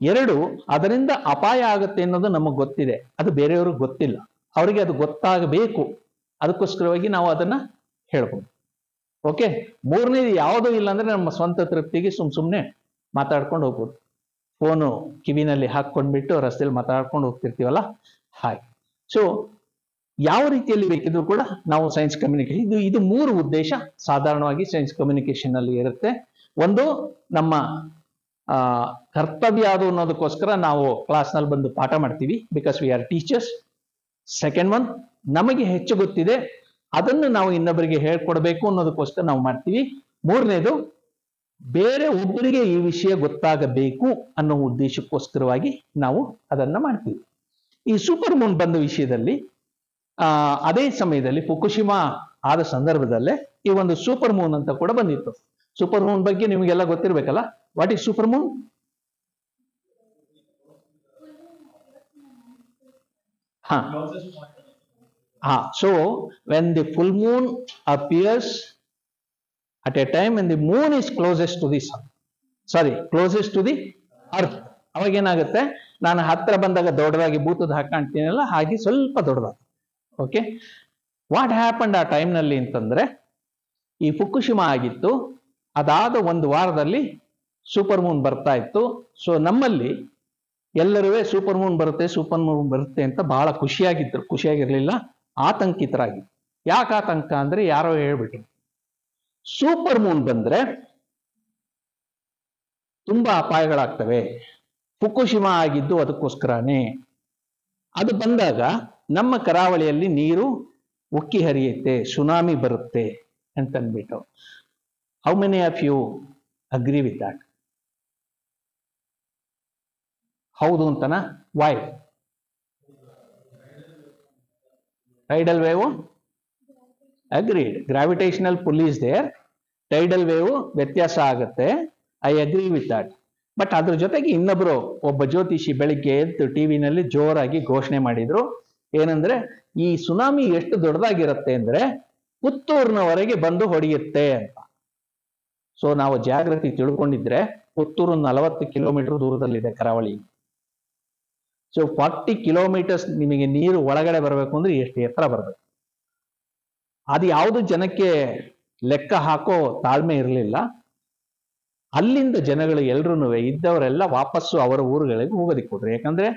A: ಎರಡು, ಅದರಿಂದ ಅಪಾಯ ಆಗುತ್ತೆ ಅನ್ನೋದು ನಮಗೆ ಗೊತ್ತಿದೆ, ಅದು ಬೇರೆಯವ್ರಿಗೆ ಗೊತ್ತಿಲ್ಲ. ಅವರಿಗೆ ಅದು ಗೊತ್ತಾಗಬೇಕು, ಅದಕ್ಕೋಸ್ಕರವಾಗಿ ನಾವು ಅದನ್ನು ಹೇಳ್ಬೋದು. ಓಕೆ ಮೂರನೇದು ಯಾವುದೂ ಇಲ್ಲ ಅಂದರೆ ನಮ್ಮ ಸ್ವಂತ ತೃಪ್ತಿಗೆ ಸುಮ್ ಸುಮ್ಮನೆ ಮಾತಾಡ್ಕೊಂಡು ಹೋಗ್ಬೋದು. ಫೋನು ಕಿವಿನಲ್ಲಿ ಹಾಕೊಂಡ್ಬಿಟ್ಟು ರಸ್ತೆಯಲ್ಲಿ ಮಾತಾಡ್ಕೊಂಡು ಹೋಗ್ತಿರ್ತೀವಲ್ಲ? ಹಾಗೆ. ಸೊ ಯಾವ ರೀತಿಯಲ್ಲಿ ಬೇಕಿದ್ರು ಕೂಡ ನಾವು ಸೈನ್ಸ್ ಕಮ್ಯುನಿಕೇಶನ್ ಇದು ಇದು ಮೂರು ಉದ್ದೇಶ ಸಾಧಾರಣವಾಗಿ ಸೈನ್ಸ್ ಕಮ್ಯುನಿಕೇಶನ್ ಅಲ್ಲಿ ಇರುತ್ತೆ. ಒಂದು, ನಮ್ಮ ಕರ್ತವ್ಯ ಅದು ಅನ್ನೋದಕ್ಕೋಸ್ಕರ ನಾವು ಕ್ಲಾಸ್ನಲ್ಲಿ ಬಂದು ಪಾಠ ಮಾಡ್ತೀವಿ because we are teachers second one ನಮಗೆ ಹೆಚ್ಚು ಗೊತ್ತಿದೆ, ಅದನ್ನು ನಾವು ಇನ್ನೊಬ್ಬರಿಗೆ ಹೇಳ್ಕೊಡ್ಬೇಕು ಅನ್ನೋದಕ್ಕೋಸ್ಕರ ನಾವು ಮಾಡ್ತೀವಿ. ಮೂರನೇದು ಬೇರೆ ಒಬ್ಬರಿಗೆ ಈ ವಿಷಯ ಗೊತ್ತಾಗಬೇಕು ಅನ್ನೋ ಉದ್ದೇಶಕ್ಕೋಸ್ಕರವಾಗಿ ನಾವು ಅದನ್ನ ಮಾಡ್ತೀವಿ. ಈ ಸೂಪರ್ ಮೂನ್ ಬಂದ ವಿಷಯದಲ್ಲಿ ಆ, ಅದೇ ಸಮಯದಲ್ಲಿ ಫುಕುಶಿಮಾ ಆದ ಸಂದರ್ಭದಲ್ಲೇ ಈ ಒಂದು ಸೂಪರ್ ಮೂನ್ ಅಂತ ಕೂಡ ಬಂದಿತ್ತು. ಸೂಪರ್ ಮೂನ್ ಬಗ್ಗೆ ನಿಮಗೆಲ್ಲ ಗೊತ್ತಿರ್ಬೇಕಲ್ಲ? What is super moon? ಹಾ. ಹಾ so when the full moon appears at a time when the moon is closest to the sun. Sorry closest to the earth ಅವಾಗ ಏನಾಗುತ್ತೆ? ನಾನು ಹತ್ರ ಬಂದಾಗ ದೊಡ್ಡದಾಗಿ ಭೂತದ ಹಾಕಾಣ್ತೀನಲ್ಲ ಹಾಗೆ ಸ್ವಲ್ಪ ದೊಡ್ಡದಾಗಿ. ಓಕೆ ವಾಟ್ ಹ್ಯಾಪಂಡ್ ಆ ಟೈಮ್ನಲ್ಲಿ ಅಂತಂದ್ರೆ, ಈ ಫುಕುಶಿಮ ಆಗಿತ್ತು. ಅದಾದ ಒಂದು ವಾರದಲ್ಲಿ ಸೂಪರ್ ಮೂನ್ ಬರ್ತಾ ಇತ್ತು. ಸೊ ನಮ್ಮಲ್ಲಿ ಎಲ್ಲರೂ ಸೂಪರ್ ಮೂನ್ ಬರುತ್ತೆ ಸೂಪರ್ ಮೂನ್ ಬರುತ್ತೆ ಅಂತ ಬಹಳ ಖುಷಿಯಾಗಿದ್ರು. ಖುಷಿಯಾಗಿರ್ಲಿಲ್ಲ ಆತಂಕಿತರಾಗಿ ಯಾಕೆ ಆತಂಕ ಅಂದ್ರೆ ಯಾರೋ ಹೇಳ್ಬಿಟ್ರು. ಸೂಪರ್ ಮೂನ್ ಬಂದ್ರೆ ತುಂಬಾ ಅಪಾಯಗಳಾಗ್ತವೆ. ಫುಕುಶಿಮಾ ಆಗಿದ್ದು ಅದಕ್ಕೋಸ್ಕರನೇ. ಅದು ಬಂದಾಗ ನಮ್ಮ ಕರಾವಳಿಯಲ್ಲಿ ನೀರು ಉಕ್ಕಿ ಹರಿಯುತ್ತೆ ಸುನಾಮಿ ಬರುತ್ತೆ ಅಂತನ್ಬಿಟ್ಟು. How many of you agree with that ಹೌದು ಅಂತನಾ? Why tidal wave agreed gravitational pull is there tidal wave ವ್ಯತ್ಯಾಸ ಆಗುತ್ತೆ. I agree with that but ಅದ್ರ ಜೊತೆಗೆ ಇನ್ನೊಬ್ರು ಒಬ್ಬ ಜ್ಯೋತಿಷಿ ಬೆಳಿಗ್ಗೆ ಎದ್ದು ಟಿವಿನಲ್ಲಿ ಜೋರಾಗಿ ಘೋಷಣೆ ಮಾಡಿದ್ರು. ಏನಂದ್ರೆ, ಈ ಸುನಾಮಿ ಎಷ್ಟು ದೊಡ್ಡದಾಗಿರುತ್ತೆ ಅಂದ್ರೆ ಪುತ್ತೂರಿನವರೆಗೆ ಬಂದು ಹೊಡೆಯುತ್ತೆ ಅಂತ. ಸೊ ನಾವು ಜಾಗೃತಿ ತಿಳ್ಕೊಂಡಿದ್ರೆ ಪುತ್ತೂರು ನಲವತ್ತು ಕಿಲೋಮೀಟರ್ ದೂರದಲ್ಲಿದೆ ಕರಾವಳಿ. ಸೊ ಫಾರ್ಟಿ ಕಿಲೋಮೀಟರ್ಸ್ ನಿಮಗೆ ನೀರು ಒಳಗಡೆ ಬರಬೇಕು ಅಂದ್ರೆ ಎಷ್ಟು ಎತ್ತರ ಬರಬೇಕು? ಅದು ಯಾವುದು ಜನಕ್ಕೆ ಲೆಕ್ಕ ಹಾಕೋ ತಾಳ್ಮೆ ಇರಲಿಲ್ಲ. ಅಲ್ಲಿಂದ ಜನಗಳು ಎಲ್ರೂ ಇದ್ದವರೆಲ್ಲ ವಾಪಸ್ಸು ಅವರ ಊರುಗಳಿಗೆ ಹೋಗೋದಿಕ್ಕೆ ಕೊಡ್ರಿ ಯಾಕಂದ್ರೆ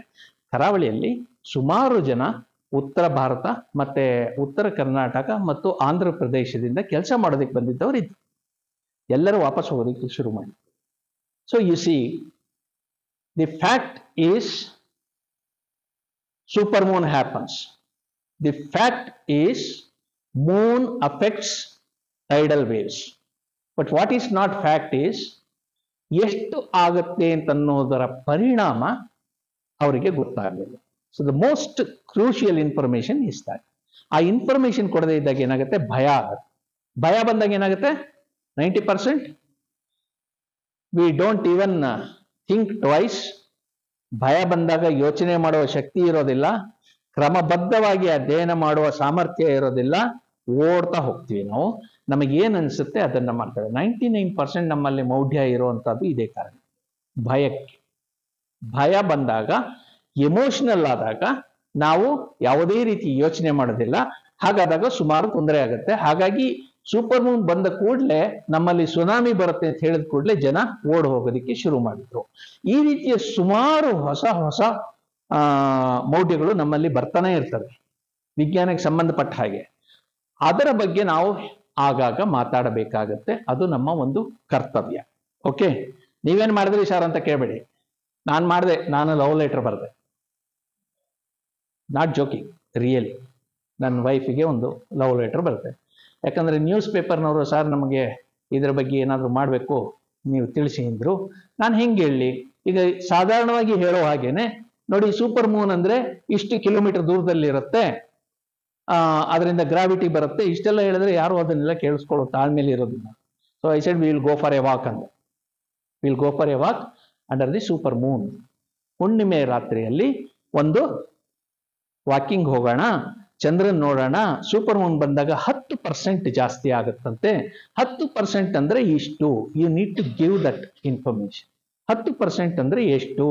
A: ಕರಾವಳಿಯಲ್ಲಿ ಸುಮಾರು ಜನ ಉತ್ತರ ಭಾರತ ಮತ್ತೆ ಉತ್ತರ ಕರ್ನಾಟಕ ಮತ್ತು ಆಂಧ್ರ ಪ್ರದೇಶದಿಂದ ಕೆಲಸ ಮಾಡೋದಕ್ಕೆ ಬಂದಿದ್ದವರು ಇದ್ರು ಎಲ್ಲರೂ ವಾಪಸ್ ಹೋಗೋದಕ್ಕೆ ಶುರು ಮಾಡಿ. So you see the fact is super moon happens the fact is moon affects tidal waves but what is not fact is ಎಷ್ಟು ಆಗುತ್ತೆ ಅಂತನ್ನೋದರ ಪರಿಣಾಮ ಅವರಿಗೆ ಗೊತ್ತಾಗಲಿಲ್ಲ. So the most crucial information is that ಆ ಇನ್ಫಾರ್ಮೇಶನ್ ಕೊಡದೇ ಇದ್ದಾಗ ಏನಾಗುತ್ತೆ? ಭಯ ಆಗುತ್ತೆ. ಭಯ ಬಂದಾಗ ಏನಾಗುತ್ತೆ? Ninety percent we don't even think twice ಭಯ ಬಂದಾಗ ಯೋಚನೆ ಮಾಡುವ ಶಕ್ತಿ ಇರೋದಿಲ್ಲ. ಕ್ರಮಬದ್ಧವಾಗಿ ಅಧ್ಯಯನ ಮಾಡುವ ಸಾಮರ್ಥ್ಯ ಇರೋದಿಲ್ಲ. ಓಡ್ತಾ ಹೋಗ್ತೀವಿ ನಾವು. ನಮಗೆ ಏನ್ ಅನ್ಸುತ್ತೆ ಅದನ್ನ ಮಾಡ್ತೇವೆ ನೈಂಟಿ ನೈನ್ ಪರ್ಸೆಂಟ್ ನಮ್ಮಲ್ಲಿ ಮೌಢ್ಯ ಇರುವಂತದ್ದು ಇದೇ ಕಾರಣ. ಭಯಕ್ಕೆ. ಭಯ ಬಂದಾಗ ಎಮೋಷನಲ್ ಆದಾಗ ನಾವು ಯಾವುದೇ ರೀತಿ ಯೋಚನೆ ಮಾಡೋದಿಲ್ಲ. ಹಾಗಾದಾಗ ಸುಮಾರು ತೊಂದರೆ ಆಗುತ್ತೆ. ಹಾಗಾಗಿ ಸೂಪರ್ ಮೂನ್ ಬಂದ ಕೂಡಲೇ ನಮ್ಮಲ್ಲಿ ಸುನಾಮಿ ಬರುತ್ತೆ ಅಂತ ಹೇಳಿದ ಕೂಡಲೇ ಜನ ಓಡ್ ಹೋಗೋದಕ್ಕೆ ಶುರು ಮಾಡಿದ್ರು. ಈ ರೀತಿಯ ಸುಮಾರು ಹೊಸ ಹೊಸ, ಆ, ಮೌಢ್ಯಗಳು ನಮ್ಮಲ್ಲಿ ಬರ್ತಾನೆ ಇರ್ತವೆ. ವಿಜ್ಞಾನಕ್ಕೆ ಸಂಬಂಧಪಟ್ಟ ಹಾಗೆ. ಅದರ ಬಗ್ಗೆ ನಾವು ಆಗಾಗ ಮಾತಾಡಬೇಕಾಗತ್ತೆ. ಅದು ನಮ್ಮ ಒಂದು ಕರ್ತವ್ಯ. ಓಕೆ ನೀವೇನ್ ಮಾಡಿದ್ರಿ ಸರ್ ಅಂತ ಕೇಳಬೇಡಿ. ನಾನು ಮಾಡಿದೆ, ನಾನು ಲವ್ ಲೆಟರ್ ಬರೆದೆ. ನಾಟ್ ಜೋಕಿಂಗ್ ರಿಯಲಿ ನನ್ನ ವೈಫಿಗೆ ಒಂದು ಲವ್ ಲೆಟರ್ ಬರುತ್ತೆ ಯಾಕಂದ್ರೆ ನ್ಯೂಸ್ ಪೇಪರ್ನವರು ಸರ್ ನಮಗೆ ಇದರ ಬಗ್ಗೆ ಏನಾದರೂ ಮಾಡಬೇಕು, ನೀವು ತಿಳಿಸಿ ಅಂದರು. ನಾನು ಹೆಂಗೆ ಹೇಳಲಿ ಈಗ ಸಾಧಾರಣವಾಗಿ ಹೇಳೋ ಹಾಗೇನೆ, ನೋಡಿ ಸೂಪರ್ ಮೂನ್ ಅಂದ್ರೆ ಇಷ್ಟು ಕಿಲೋಮೀಟರ್ ದೂರದಲ್ಲಿ ಇರುತ್ತೆ ಆ ಅದರಿಂದ ಗ್ರಾವಿಟಿ ಬರುತ್ತೆ. ಇಷ್ಟೆಲ್ಲ ಹೇಳಿದ್ರೆ ಯಾರು ಅದನ್ನೆಲ್ಲ ಕೇಳಿಸ್ಕೊಳ್ಳೋ ತಾಳ್ಮೇಲೆ ಇರೋದಿಲ್ಲ so I said will go for a walk ಅಂತ. Will go for a walk under the super moon ಹುಣ್ಣಿಮೆ ರಾತ್ರಿಯಲ್ಲಿ ಒಂದು ವಾಕಿಂಗ್ ಹೋಗೋಣ. ಚಂದ್ರನ್ ನೋಡೋಣ. ಸೂಪರ್ ಮೂನ್ ಬಂದಾಗ ಹತ್ತು ಪರ್ಸೆಂಟ್ ಜಾಸ್ತಿ ಆಗುತ್ತಂತೆ. ಹತ್ತು ಪರ್ಸೆಂಟ್ ಅಂದ್ರೆ ಇಷ್ಟು you need to give that information ಹತ್ತು ಪರ್ಸೆಂಟ್ ಅಂದ್ರೆ ಎಷ್ಟು?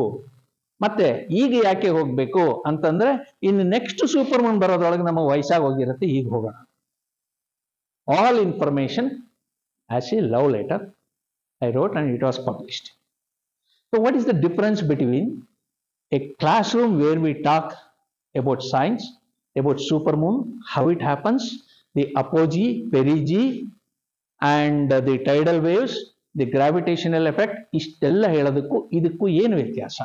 A: ಮತ್ತೆ ಈಗ ಯಾಕೆ ಹೋಗ್ಬೇಕು ಅಂತಂದ್ರೆ ಇನ್ನು ನೆಕ್ಸ್ಟ್ ಸೂಪರ್ ಮೂನ್ ಬರೋದ್ರೊಳಗೆ ನಮ್ಮ ವಯಸ್ಸಾಗಿ ಹೋಗಿರುತ್ತೆ ಈಗ ಹೋಗೋಣ. All information as a love letter I wrote and it was published so what is the difference between a classroom where we talk about science about super moon how it happens the apogee perigee and the tidal waves the gravitational effect ಇಷ್ಟೆಲ್ಲ ಹೇಳೋದಕ್ಕೂ ಇದಕ್ಕೂ ಏನು ವ್ಯತ್ಯಾಸ?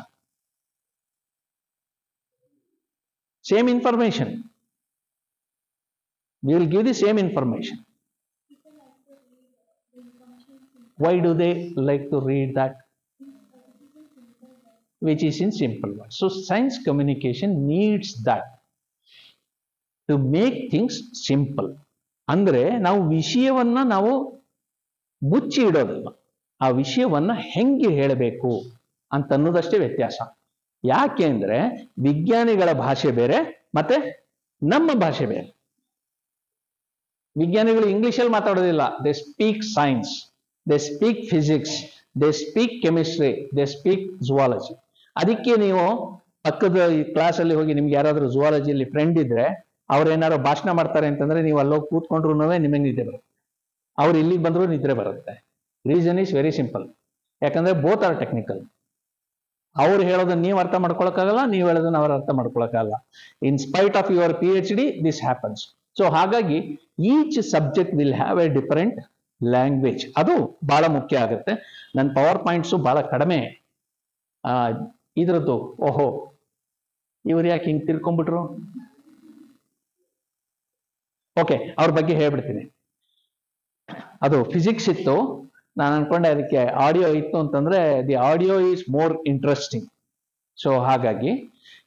A: Same information. we will give the same information why do they like to read that which is in simple words so science communication needs that to make things simple ಅಂದರೆ ನಾವು ವಿಷಯವನ್ನು ನಾವು ಮುಚ್ಚಿ ಇಡೋದಿಲ್ಲ ಆ ವಿಷಯವನ್ನು ಹೆಂಗೆ ಹೇಳಬೇಕು ಅಂತ ಅನ್ನೋದಷ್ಟೇ ವ್ಯತ್ಯಾಸ ಯಾಕೆ ಅಂದ್ರೆ ವಿಜ್ಞಾನಿಗಳ ಭಾಷೆ ಬೇರೆ ಮತ್ತೆ ನಮ್ಮ ಭಾಷೆ ಬೇರೆ. ವಿಜ್ಞಾನಿಗಳು ಇಂಗ್ಲಿಷಲ್ಲಿ ಮಾತಾಡೋದಿಲ್ಲ. They speak science they speak physics they speak chemistry they speak zoology ಅದಕ್ಕೆ ನೀವು ಪಕ್ಕದ ಈ ಕ್ಲಾಸಲ್ಲಿ ಹೋಗಿ ನಿಮ್ಗೆ ಯಾರಾದ್ರೂ ಜುವಾಲಜಿಯಲ್ಲಿ ಫ್ರೆಂಡ್ ಇದ್ರೆ ಅವ್ರು ಏನಾದ್ರು ಭಾಷಣ ಮಾಡ್ತಾರೆ ಅಂತಂದ್ರೆ ನೀವು ಅಲ್ಲೋಗಿ ಕೂತ್ಕೊಂಡ್ರು ನಿಮಗೆ ನಿದ್ದೆ ಬರುತ್ತೆ. ಅವ್ರು ಇಲ್ಲಿಗೆ ಬಂದ್ರು ನಿದ್ರೆ ಬರುತ್ತೆ. ರೀಸನ್ ಈಸ್ ವೆರಿ ಸಿಂಪಲ್ ಯಾಕಂದ್ರೆ ಬೋತ್ ಆರ್ ಟೆಕ್ನಿಕಲ್ ಅವ್ರು ಹೇಳೋದನ್ನ ನೀವು ಅರ್ಥ ಮಾಡ್ಕೊಳಕ್ಕಾಗಲ್ಲ, ನೀವು ಹೇಳೋದನ್ನ ಅವ್ರು ಅರ್ಥ ಮಾಡ್ಕೊಳಕ್ಕಾಗಲ್ಲ. In spite of your P H D this happens so ಹಾಗಾಗಿ each subject will have a different language ಅದು ಬಹಳ ಮುಖ್ಯ ಆಗುತ್ತೆ. ನನ್ನ ಪವರ್ ಪಾಯಿಂಟ್ಸು ಬಹಳ ಕಡಿಮೆ. ಇದ್ರದ್ದು, ಓಹೋ, ಇವ್ರು ಯಾಕೆ ಹಿಂಗೆ ತಿಳ್ಕೊಂಬಿಟ್ರು? ಓಕೆ ಅವ್ರ ಬಗ್ಗೆ ಹೇಳ್ಬಿಡ್ತೀನಿ. ಅದು ಫಿಸಿಕ್ಸ್ ಇತ್ತು. ನಾನು ಅನ್ಕೊಂಡೆ ಅದಕ್ಕೆ ಆಡಿಯೋ ಇತ್ತು ಅಂತಂದ್ರೆ the audio is more interesting so ಹಾಗಾಗಿ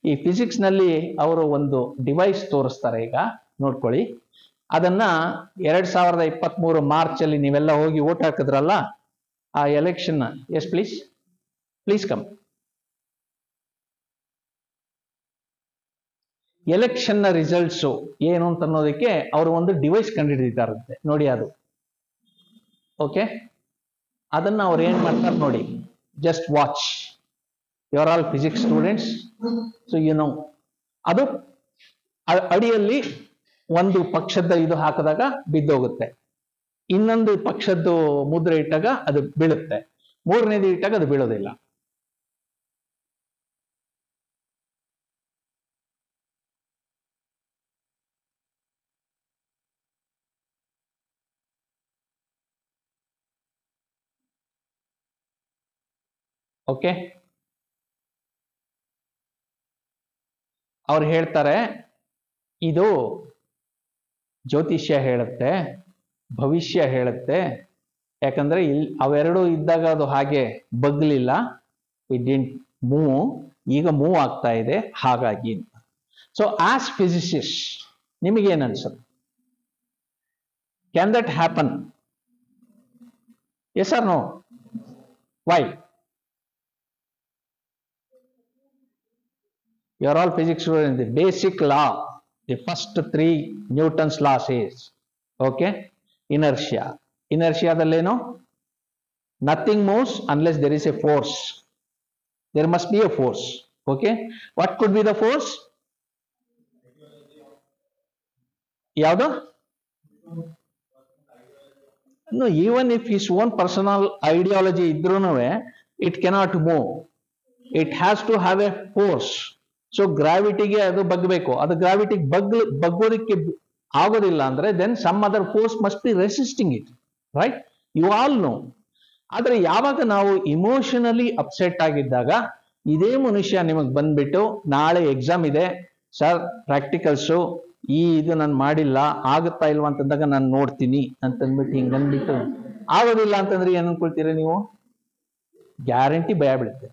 A: ಈ ಫಿಸಿಕ್ಸ್ನಲ್ಲಿ ಅವರು ಒಂದು ಡಿವೈಸ್ ತೋರಿಸ್ತಾರೆ ಈಗ, ನೋಡ್ಕೊಳ್ಳಿ. ಅದನ್ನ ಎರಡ್ ಸಾವಿರದ ಇಪ್ಪತ್ತ್ ಮೂರು ಮಾರ್ಚ್ ಅಲ್ಲಿ ನೀವೆಲ್ಲ ಹೋಗಿ ಓಟ್ ಹಾಕಿದ್ರಲ್ಲ, ಆ election yes please please come ಎಲೆಕ್ಷನ್ನ results ಏನು ಅಂತ ಅನ್ನೋದಕ್ಕೆ ಅವರು ಒಂದು ಡಿವೈಸ್ ಕಂಡುಹಿಡಿದಿದ್ದಾರಂತೆ. ನೋಡಿ ಅದು. ಓಕೆ ಅದನ್ನ ಅವ್ರು ಏನ್ ಮಾಡ್ತಾರೆ ನೋಡಿ just watch you are all physics students so you know ಅದು ಅಡಿಯಲ್ಲಿ ಒಂದು ಪಕ್ಷದ ಇದು ಹಾಕಿದಾಗ ಬಿದ್ದೋಗುತ್ತೆ. ಇನ್ನೊಂದು ಪಕ್ಷದ್ದು ಮುದ್ರೆ ಇಟ್ಟಾಗ ಅದು ಬೀಳುತ್ತೆ. ಮೂರನೇದು ಇಟ್ಟಾಗ ಅದು ಬೀಳೋದಿಲ್ಲ. ಓಕೆ? ಅವ್ರು ಹೇಳ್ತಾರೆ, ಇದು ಜ್ಯೋತಿಷ್ಯ ಹೇಳುತ್ತೆ, ಭವಿಷ್ಯ ಹೇಳುತ್ತೆ, ಯಾಕಂದ್ರೆ ಇಲ್ಲಿ ಅವೆರಡು ಇದ್ದಾಗ ಅದು ಹಾಗೆ ಬಗ್ಲಿಲ್ಲ ಇಟ್ ಮೂವ್ ಈಗ ಮೂವ್ ಆಗ್ತಾ ಇದೆ, ಹಾಗಾಗಿ ಅಂತ. ಸೊ ಆಸ್ ಫಿಸಿಸಿಸ್ಟ್ ನಿಮಗೇನು ಅನ್ಸುತ್ತೆ? Can that happen yes or no why you are all physics students the basic law the first three newton's law says okay inertia inertia ದಲ್ಲೇನು nothing moves unless there is a force there must be a force okay what could be the force ಯಾವುದು no even if his own personal ideology ಇದ್ರೂ it cannot move it has to have a force So ಗ್ರಾವಿಟಿಗೆ ಅದು ಬಗ್ಬೇಕು ಅದು ಗ್ರಾವಿಟಿಗೆ ಬಗ್ ಬಗ್ಗೋದಕ್ಕೆ ಆಗೋದಿಲ್ಲ ಅಂದ್ರೆ then some other force must be resisting it right you all know ಆದ್ರೆ ಯಾವಾಗ ನಾವು ಇಮೋಷನಲಿ ಅಪ್ಸೆಟ್ ಆಗಿದ್ದಾಗ ಇದೇ ಮನುಷ್ಯ ನಿಮಗೆ ಬಂದ್ಬಿಟ್ಟು ನಾಳೆ ಎಕ್ಸಾಮ್ ಇದೆ ಸರ್ ಪ್ರಾಕ್ಟಿಕಲ್ಸು ಈ ಇದು ನಾನು ಮಾಡಿಲ್ಲ, ಆಗುತ್ತಾ ಇಲ್ವಾ? ಅಂತಂದಾಗ ನಾನು ನೋಡ್ತೀನಿ ಅಂತಂದ್ಬಿಟ್ಟು ಹಿಂಗ್ ಅಂದ್ಬಿಟ್ಟು ಆಗೋದಿಲ್ಲ ಅಂತಂದ್ರೆ ಏನ್ ಅನ್ಕೊಳ್ತೀರಾ ನೀವು? ಗ್ಯಾರಂಟಿ ಭಯ ಬೀಳುತ್ತೆ.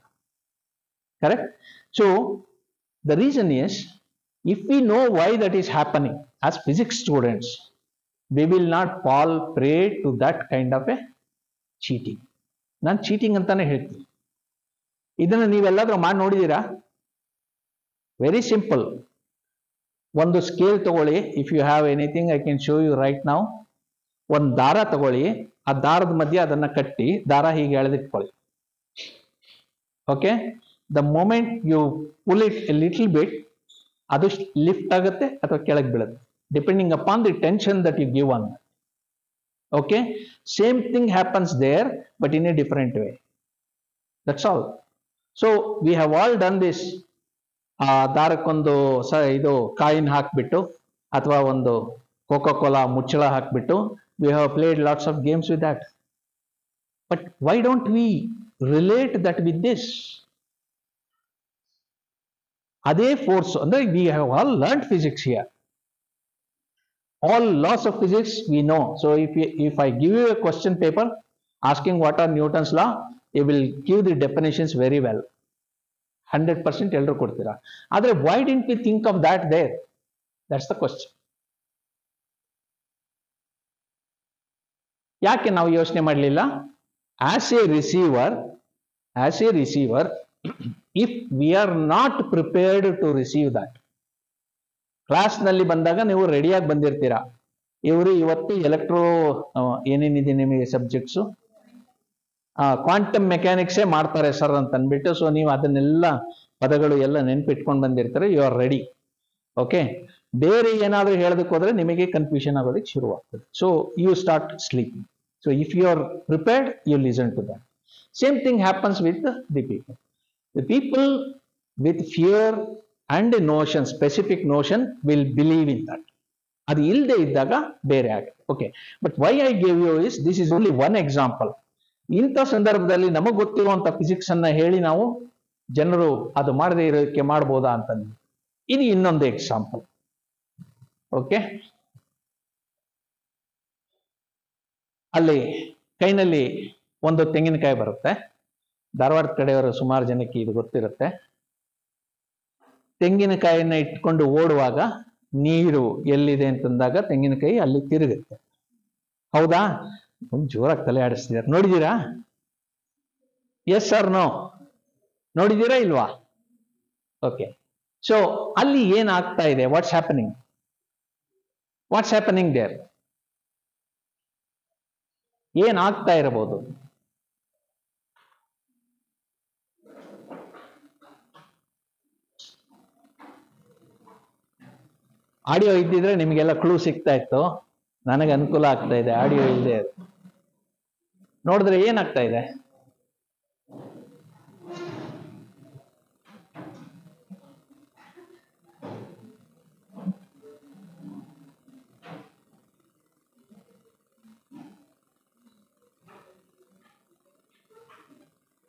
A: Correct so the reason is, if we know why that is happening as physics students, we will not fall prey to that kind of a cheating. ನಾನು ಚೀಟಿಂಗ್ ಅಂತಾನೆ ಹೇಳ್ತೀನಿ. ಇದನ್ನು ನೀವೆಲ್ಲಾದರೂ ಮಾಡಿ ನೋಡಿದ್ದೀರಾ? ವೆರಿ ಸಿಂಪಲ್ ಒಂದು ಸ್ಕೇಲ್ ತಗೊಳ್ಳಿ. If you have anything I can show you right ನಾವು ಒಂದು ದಾರ ತಗೊಳ್ಳಿ. ಆ ದಾರದ ಮಧ್ಯೆ ಅದನ್ನು ಕಟ್ಟಿ, ದಾರ ಹೀಗೆ ಎಳೆದಿಟ್ಕೊಳ್ಳಿ. Okay the moment you pull it a little bit ಅದು ಲಿಫ್ಟ್ ಆಗುತ್ತೆ ಅಥವಾ ಕೆಳಗೆ ಬೀಳುತ್ತೆ. Depending upon the tension that you give on okay same thing happens there but in a different way that's all so we have all done this ಆ, ದಾರಕ್ಕೊಂದು ಸ, ಇದು coin ಹಾಕ್ಬಿಟ್ಟು, ಅಥವಾ ಒಂದು ಕೋಕೋ ಕೋಲಾ ಮುಚ್ಚಳ ಹಾಕ್ಬಿಟ್ಟು we have played lots of games with that but why don't we relate that with this ಅದೇ ಫೋರ್ಸ್ ಅಂದ್ರೆ we have all learn physics here all laws of physics we know so if if I give you a question paper asking what are Newton's law you will give the definitions very well hundred percent ಎಲ್ಲರೂ ಕೊಡ್ತೀರಾ? ಆದರೆ why didn't we think of that there that's the question ಯಾಕೆ ನಾವು ಯೋಚನೆ ಮಾಡಲಿಲ್ಲ? As a receiver as a receiver if we are not prepared to receive that ಕ್ಲಾಸ್ನಲ್ಲಿ ಬಂದಾಗ ನೀವು ರೆಡಿಯಾಗಿ ಬಂದಿರ್ತೀರಾ? ಇವರು ಇವತ್ತು ಎಲೆಕ್ಟ್ರೋ ಏನೇನಿದೆ ನಿಮಗೆ ಸಬ್ಜೆಕ್ಟ್ಸು ಕ್ವಾಂಟಮ್ ಮೆಕ್ಯಾನಿಕ್ಸೇ ಮಾಡ್ತಾರೆ ಸರ್ ಅಂತ ಅಂದ್ಬಿಟ್ಟು ಸೊ ನೀವು ಅದನ್ನೆಲ್ಲ ಪದಗಳು ಎಲ್ಲ ನೆನ್ಪಿಟ್ಕೊಂಡು ಬಂದಿರ್ತಾರೆ ಯು ಆರ್ ರೆಡಿ ಓಕೆ ಬೇರೆ ಏನಾದರೂ ಹೇಳೋದಕ್ಕೆ ಹೋದ್ರೆ ನಿಮಗೆ ಕನ್ಫ್ಯೂಷನ್ ಆಗೋದಕ್ಕೆ ಶುರುವಾಗ್ತದೆ. So you start sleeping so if you are prepared you listen to that same thing happens with the people the people with fear and notion specific notion will believe in that ಅದು ಇಲ್ಲದೆ ಇದ್ದಾಗ ಬೇರೆ ಆಗುತ್ತೆ okay but why I gave you is this is only one example ಇಂಥ ಸಂದರ್ಭದಲ್ಲಿ ನಮಗೆ ಗೊತ್ತಿರುವಂತ physics ಅನ್ನ ಹೇಳಿ ನಾವು ಜನರು ಅದು ಮಾಡದೇ ಇರೋದಕ್ಕೆ ಮಾಡ್ಬೋದಾ ಅಂತಂದು. ಇದು ಇನ್ನೊಂದು ಎಕ್ಸಾಂಪಲ್ ಓಕೆ ಅಲ್ಲಿ ಕೈನಲ್ಲಿ ಒಂದು ತೆಂಗಿನಕಾಯಿ ಬರುತ್ತೆ. ಧಾರವಾಡ ಕಡೆಯವರು ಸುಮಾರು ಜನಕ್ಕೆ ಇದು ಗೊತ್ತಿರುತ್ತೆ. ತೆಂಗಿನಕಾಯಿಯನ್ನ ಇಟ್ಕೊಂಡು ಓಡುವಾಗ ನೀರು ಎಲ್ಲಿದೆ ಅಂತಂದಾಗ ತೆಂಗಿನಕಾಯಿ ಅಲ್ಲಿ ತಿರುಗುತ್ತೆ. ಹೌದಾ? ಒಂದು ಜೋರಾಗಿ ತಲೆ ಆಡಿಸ್ತಿದ್ದಾರೆ ನೋಡಿದೀರಾ? ಎಸ್ ಸರ್ ನೋ ನೋಡಿದೀರಾ ಇಲ್ವಾ? ಓಕೆ ಸೊ ಅಲ್ಲಿ ಏನಾಗ್ತಾ ಇದೆ? What's happening what's happening there ಏನಾಗ್ತಾ ಇರಬಹುದು? ಆಡಿಯೋ ಇದ್ದಿದ್ರೆ ನಿಮಗೆಲ್ಲ ಕ್ಲೂ ಸಿಗ್ತಾ ಇತ್ತು. ನನಗೆ ಅನುಕೂಲ ಆಗ್ತಾ ಇದೆ ಆಡಿಯೋ ಇಲ್ಲದೆ ನೋಡಿದ್ರೆ ಏನಾಗ್ತಾ ಇದೆ?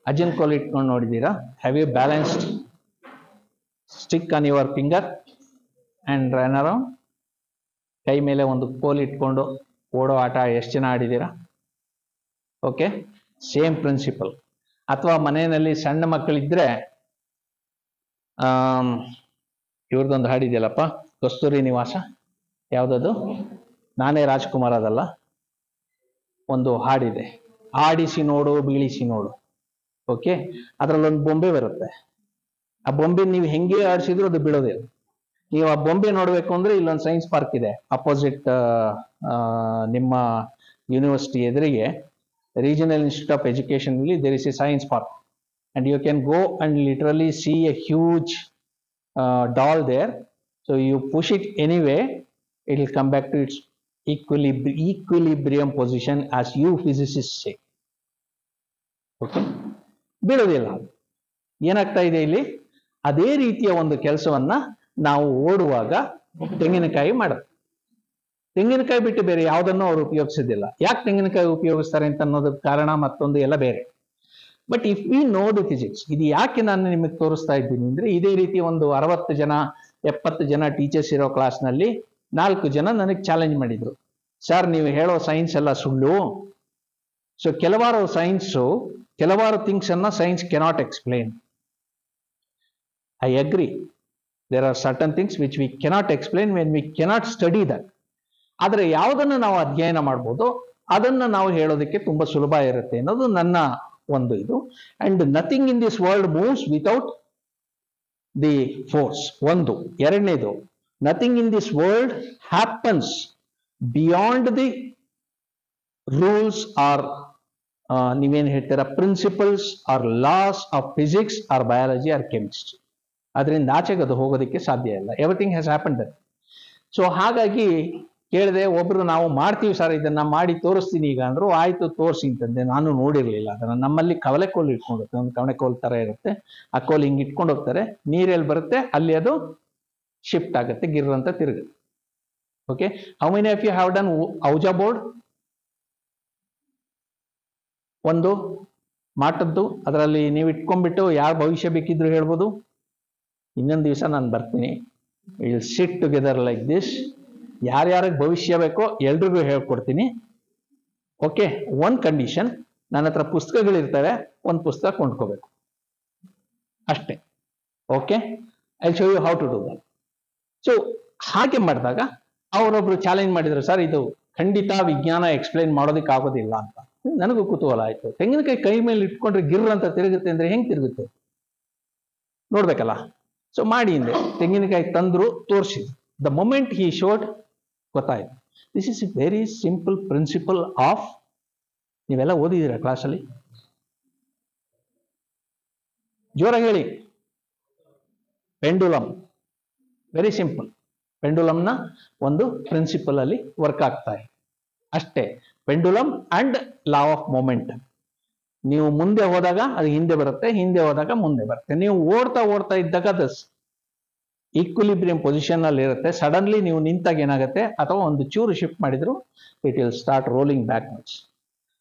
A: ಅಜನ್ ಕೋಲ್ ಇಟ್ಕೊಂಡು ನೋಡಿದ್ದೀರಾ? Have you balanced stick on your finger and run ಕೈ ಮೇಲೆ ಒಂದು ಕೋಲ್ ಇಟ್ಕೊಂಡು ಓಡೋ ಆಟ ಎಷ್ಟು ಜನ ಆಡಿದ್ದೀರಾ ಓಕೆ ಸೇಮ್ ಪ್ರಿನ್ಸಿಪಲ್ ಅಥವಾ ಮನೆಯಲ್ಲಿ ಸಣ್ಣ ಮಕ್ಕಳಿದ್ರೆ ಇವ್ರದ್ದೊಂದು ಹಾಡಿದೆಯಲ್ಲಪ್ಪ? ಕಸ್ತೂರಿ ನಿವಾಸ? ಯಾವುದದು? ನಾನೇ ರಾಜ್ಕುಮಾರ್ ಅದಲ್ಲ. ಒಂದು ಹಾಡಿದೆ. ಆಡಿಸಿ ನೋಡು, ಬೀಳಿಸಿ ನೋಡು. ಓಕೆ ಅದರಲ್ಲೊಂದು ಬೊಂಬೆ ಬರುತ್ತೆ. ಆ ಬೊಂಬೆ ನೀವು ಹೆಂಗೆ ಆಡಿಸಿದ್ರು ಅದು ಬೀಳೋದಿಲ್ಲ ನೀವು ಆ ಬೊಂಬೆ ನೋಡಬೇಕು ಅಂದ್ರೆ ಇಲ್ಲೊಂದು ಸೈನ್ಸ್ ಪಾರ್ಕ್ ಇದೆ. ಅಪೋಸಿಟ್ ನಿಮ್ಮ ಯೂನಿವರ್ಸಿಟಿ ಎದುರಿಗೆ ರೀಜನಲ್ ಇನ್ಸ್ಟಿಟ್ಯೂಟ್ ಆಫ್ ಎಜುಕೇಶನ್ ಅಲ್ಲಿ there is a science park and you can go and literally see a huge doll there so you push it anyway it will come back to its equally equilibrium position as you physicist say okay ಬೀಳೋದಿಲ್ಲ ಏನಾಗ್ತಾ ಇದೆ ಇಲ್ಲಿ? ಅದೇ ರೀತಿಯ ಒಂದು ಕೆಲಸವನ್ನ ನಾವು ಓಡುವಾಗ ತೆಂಗಿನಕಾಯಿ ಮಾಡುತ್ತೆ. ತೆಂಗಿನಕಾಯಿ ಬಿಟ್ಟು ಬೇರೆ ಯಾವುದನ್ನು ಅವರು ಉಪಯೋಗಿಸೋದಿಲ್ಲ. ಯಾಕೆ ತೆಂಗಿನಕಾಯಿ ಉಪಯೋಗಿಸ್ತಾರೆ ಅಂತ ಅನ್ನೋದಕ್ಕೆ ಕಾರಣ ಮತ್ತೊಂದು ಎಲ್ಲ ಬೇರೆ. But if we know the physics ಇದು ಯಾಕೆ ನಾನು ನಿಮಗೆ ತೋರಿಸ್ತಾ ಇದ್ದೀನಿ ಅಂದ್ರೆ ಇದೇ ರೀತಿ ಒಂದು ಅರವತ್ತು ಜನ ಎಪ್ಪತ್ತು ಜನ ಟೀಚರ್ಸ್ ಇರೋ ಕ್ಲಾಸ್ನಲ್ಲಿ ನಾಲ್ಕು ಜನ ನನಗೆ ಚಾಲೆಂಜ್ ಮಾಡಿದ್ರು. ಸರ್ ನೀವು ಹೇಳೋ ಸೈನ್ಸ್ ಎಲ್ಲ ಸುಳ್ಳು. ಸೊ ಕೆಲವಾರು ಸೈನ್ಸು ಕೆಲವಾರು ಥಿಂಗ್ಸ್ ಅನ್ನ science cannot explain I agree there are certain things which we cannot explain when we cannot study that ಆದರೆ ಯಾವುದನ್ನು ನಾವು ಅಧ್ಯಯನ ಮಾಡ್ಬೋದು, ಅದನ್ನು ನಾವು ಹೇಳೋದಕ್ಕೆ ತುಂಬ ಸುಲಭ ಇರುತ್ತೆ ಅನ್ನೋದು ನನ್ನ ಒಂದು ಇದು. And nothing in this world moves without the force ಒಂದು. ಎರಡನೇದು nothing in this world happens beyond the rules or ನೀವೇನು ಹೇಳ್ತೀರಾ principles or laws of physics or biology or chemistry ಅದರಿಂದ ಆಚೆಗೆ ಅದು ಹೋಗೋದಕ್ಕೆ ಸಾಧ್ಯ ಇಲ್ಲ. ಎವ್ರಿಥಿಂಗ್ ಹ್ಯಾಸ್ ಹ್ಯಾಪನ್ ಸೊ ಹಾಗಾಗಿ ಕೇಳಿದೆ, ಒಬ್ರು ನಾವು ಮಾಡ್ತೀವಿ ಸರ್ ಇದನ್ನ ಮಾಡಿ ತೋರಿಸ್ತೀನಿ ಈಗ ಅಂದ್ರು, ಆಯ್ತು, ತೋರಿಸಿ ಅಂತಂದೆ. ನಾನು ನೋಡಿರ್ಲಿಲ್ಲ. ಅದನ್ನ ನಮ್ಮಲ್ಲಿ ಕವಲೆ ಕೋಲ್ ಇಟ್ಕೊಂಡಿರುತ್ತೆ ಒಂದು ಕವಲೆ ಕೋಲ್ ತರ ಇರುತ್ತೆ. ಆ ಕೋಲ್ ಹಿಂಗೆ ಇಟ್ಕೊಂಡು ಹೋಗ್ತಾರೆ ನೀರಲ್ಲಿ ಬರುತ್ತೆ, ಅಲ್ಲಿ ಅದು ಶಿಫ್ಟ್ ಆಗುತ್ತೆ ಗಿರ್ ಅಂತ ತಿರುಗುತ್ತೆ. Okay how many of you have done Ouija board? ಒಂದು, ಮಾಟದ್ದು, ಅದರಲ್ಲಿ ನೀವು ಇಟ್ಕೊಂಡ್ಬಿಟ್ಟು ಯಾರು ಭವಿಷ್ಯ ಬೇಕಿದ್ರು ಹೇಳ್ಬೋದು. ಇನ್ನೊಂದು ದಿವಸ ನಾನು ಬರ್ತೀನಿ. Will sit together like this ಯಾರ್ಯಾರಿಗೆ ಭವಿಷ್ಯ ಬೇಕೋ ಎಲ್ರಿಗೂ ಹೇಳ್ಕೊಡ್ತೀನಿ. ಓಕೆ ಒನ್ ಕಂಡೀಷನ್ ನನ್ನ ಹತ್ರ ಪುಸ್ತಕಗಳಿರ್ತವೆ, ಒಂದು ಪುಸ್ತಕ ಕೊಂಡ್ಕೋಬೇಕು. ಅಷ್ಟೇ. Okay I show you how to do that so ಹಾಗೆ ಮಾಡಿದಾಗ ಅವರೊಬ್ರು ಚಾಲೆಂಜ್ ಮಾಡಿದ್ರು, ಸರ್, ಇದು ಖಂಡಿತ ವಿಜ್ಞಾನ ಎಕ್ಸ್ಪ್ಲೈನ್ ಮಾಡೋದಕ್ಕೆ ಆಗೋದಿಲ್ಲ ಅಂತ. ನನಗೂ ಕುತೂಹಲ ಆಯಿತು. ತೆಂಗಿನಕಾಯಿ ಕೈ ಮೇಲೆ ಇಟ್ಕೊಂಡ್ರೆ ಗಿರ್ ಅಂತ ತಿರುಗುತ್ತೆ ಅಂದ್ರೆ ಹೆಂಗೆ ತಿರುಗುತ್ತೆ? ನೋಡ್ಬೇಕಲ್ಲ? ಸೊ ಮಾಡಿ ಹಿಂದೆ, ತೆಂಗಿನಕಾಯಿ ತಂದ್ರು ತೋರಿಸಿ ದ ಮೊಮೆಂಟ್ ಹಿ ಶೋಡ್ ಗೊತ್ತಾಯ್ತು. This is a very simple principle of ನೀವೆಲ್ಲ ಓದಿದ್ದೀರಾ ಕ್ಲಾಸಲ್ಲಿ ಜೋರಾಗಿ ಹೇಳಿ. ಪೆಂಡುಲಮ್ ವೆರಿ ಸಿಂಪಲ್ ಪೆಂಡುಲಮ್ನ ಒಂದು ಪ್ರಿನ್ಸಿಪಲ್ ಅಲ್ಲಿ ವರ್ಕ್ ಆಗ್ತಾ ಇದೆ. ಅಷ್ಟೇ. Pendulum and law of moment ನೀವು ಮುಂದೆ ಹೋದಾಗ ಅದು ಹಿಂದೆ ಬರುತ್ತೆ, ಹಿಂದೆ ಹೋದಾಗ ಮುಂದೆ ಬರುತ್ತೆ. ನೀವು ಓಡ್ತಾ ಓಡ್ತಾ ಇದ್ದಾಗ ಅದು ಈಕ್ವಿಲಿಬ್ರಿಯಂ ಪೊಸಿಷನ್ ಅಲ್ಲಿ ಇರುತ್ತೆ. ಸಡನ್ಲಿ ನೀವು ನಿಂತಾಗ ಏನಾಗುತ್ತೆ? ಅಥವಾ ಒಂದು ಚೂರು ಶಿಫ್ಟ್ ಮಾಡಿದ್ರು it will start rolling back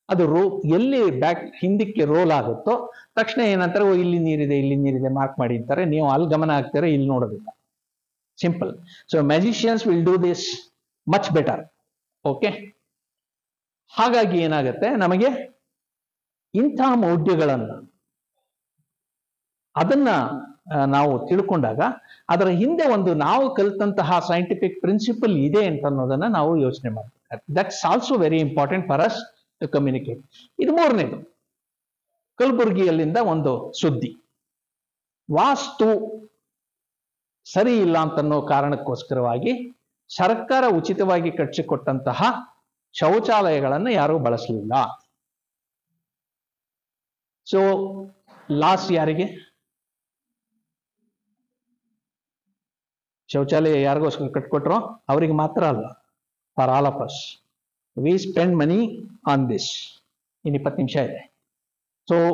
A: ಅದು ರೋ ಎಲ್ಲಿ ಬ್ಯಾಕ್ ಹಿಂದಕ್ಕೆ ರೋಲ್ ಆಗುತ್ತೋ, ತಕ್ಷಣ ಏನಂತಾರೆ, ಓ, ಇಲ್ಲಿ ನೀರಿದೆ ಇಲ್ಲಿ ನೀರಿದೆ ಮಾರ್ಕ್ ಮಾಡಿ ಅಂತಾರೆ. ನೀವು ಅಲ್ಲಿ ಗಮನ ಹಾಕ್ತಾರೆ, ಇಲ್ಲಿ ನೋಡೋದಿಲ್ಲ. Simple so magicians will do this much better okay ಹಾಗಾಗಿ ಏನಾಗುತ್ತೆ? ನಮಗೆ ಇಂಥ ಮೌಢ್ಯಗಳನ್ನು ಅದನ್ನ ನಾವು ತಿಳ್ಕೊಂಡಾಗ ಅದರ ಹಿಂದೆ ಒಂದು ನಾವು ಕಲಿತಂತಹ ಸೈಂಟಿಫಿಕ್ ಪ್ರಿನ್ಸಿಪಲ್ ಇದೆ ಅಂತ ಅನ್ನೋದನ್ನ ನಾವು ಯೋಚನೆ ಮಾಡ್ತೀವಿ that's also very important for us to communicate ಇದು ಮೂರನೇದು. ಕಲಬುರಗಿಯಲ್ಲಿಂದ ಒಂದು ಸುದ್ದಿ. ವಾಸ್ತು ಸರಿ ಇಲ್ಲ ಅಂತನ್ನೋ ಕಾರಣಕ್ಕೋಸ್ಕರವಾಗಿ ಸರ್ಕಾರ ಉಚಿತವಾಗಿ ಕಟ್ಟಿಸಿಕೊಟ್ಟಂತಹ ಶೌಚಾಲಯಗಳನ್ನು ಯಾರೂ ಬಳಸಲಿಲ್ಲ. ಸೊ ಲಾಸ್ ಯಾರಿಗೆ? ಶೌಚಾಲಯ ಯಾರಿಗೋಸ್ಕರ ಕಟ್ಕೊಟ್ರೋ ಅವರಿಗೆ ಮಾತ್ರ ಅಲ್ಲ for all of us we spend money on this ಇನ್ನು ಇಪ್ಪತ್ತು ನಿಮಿಷ ಇದೆ.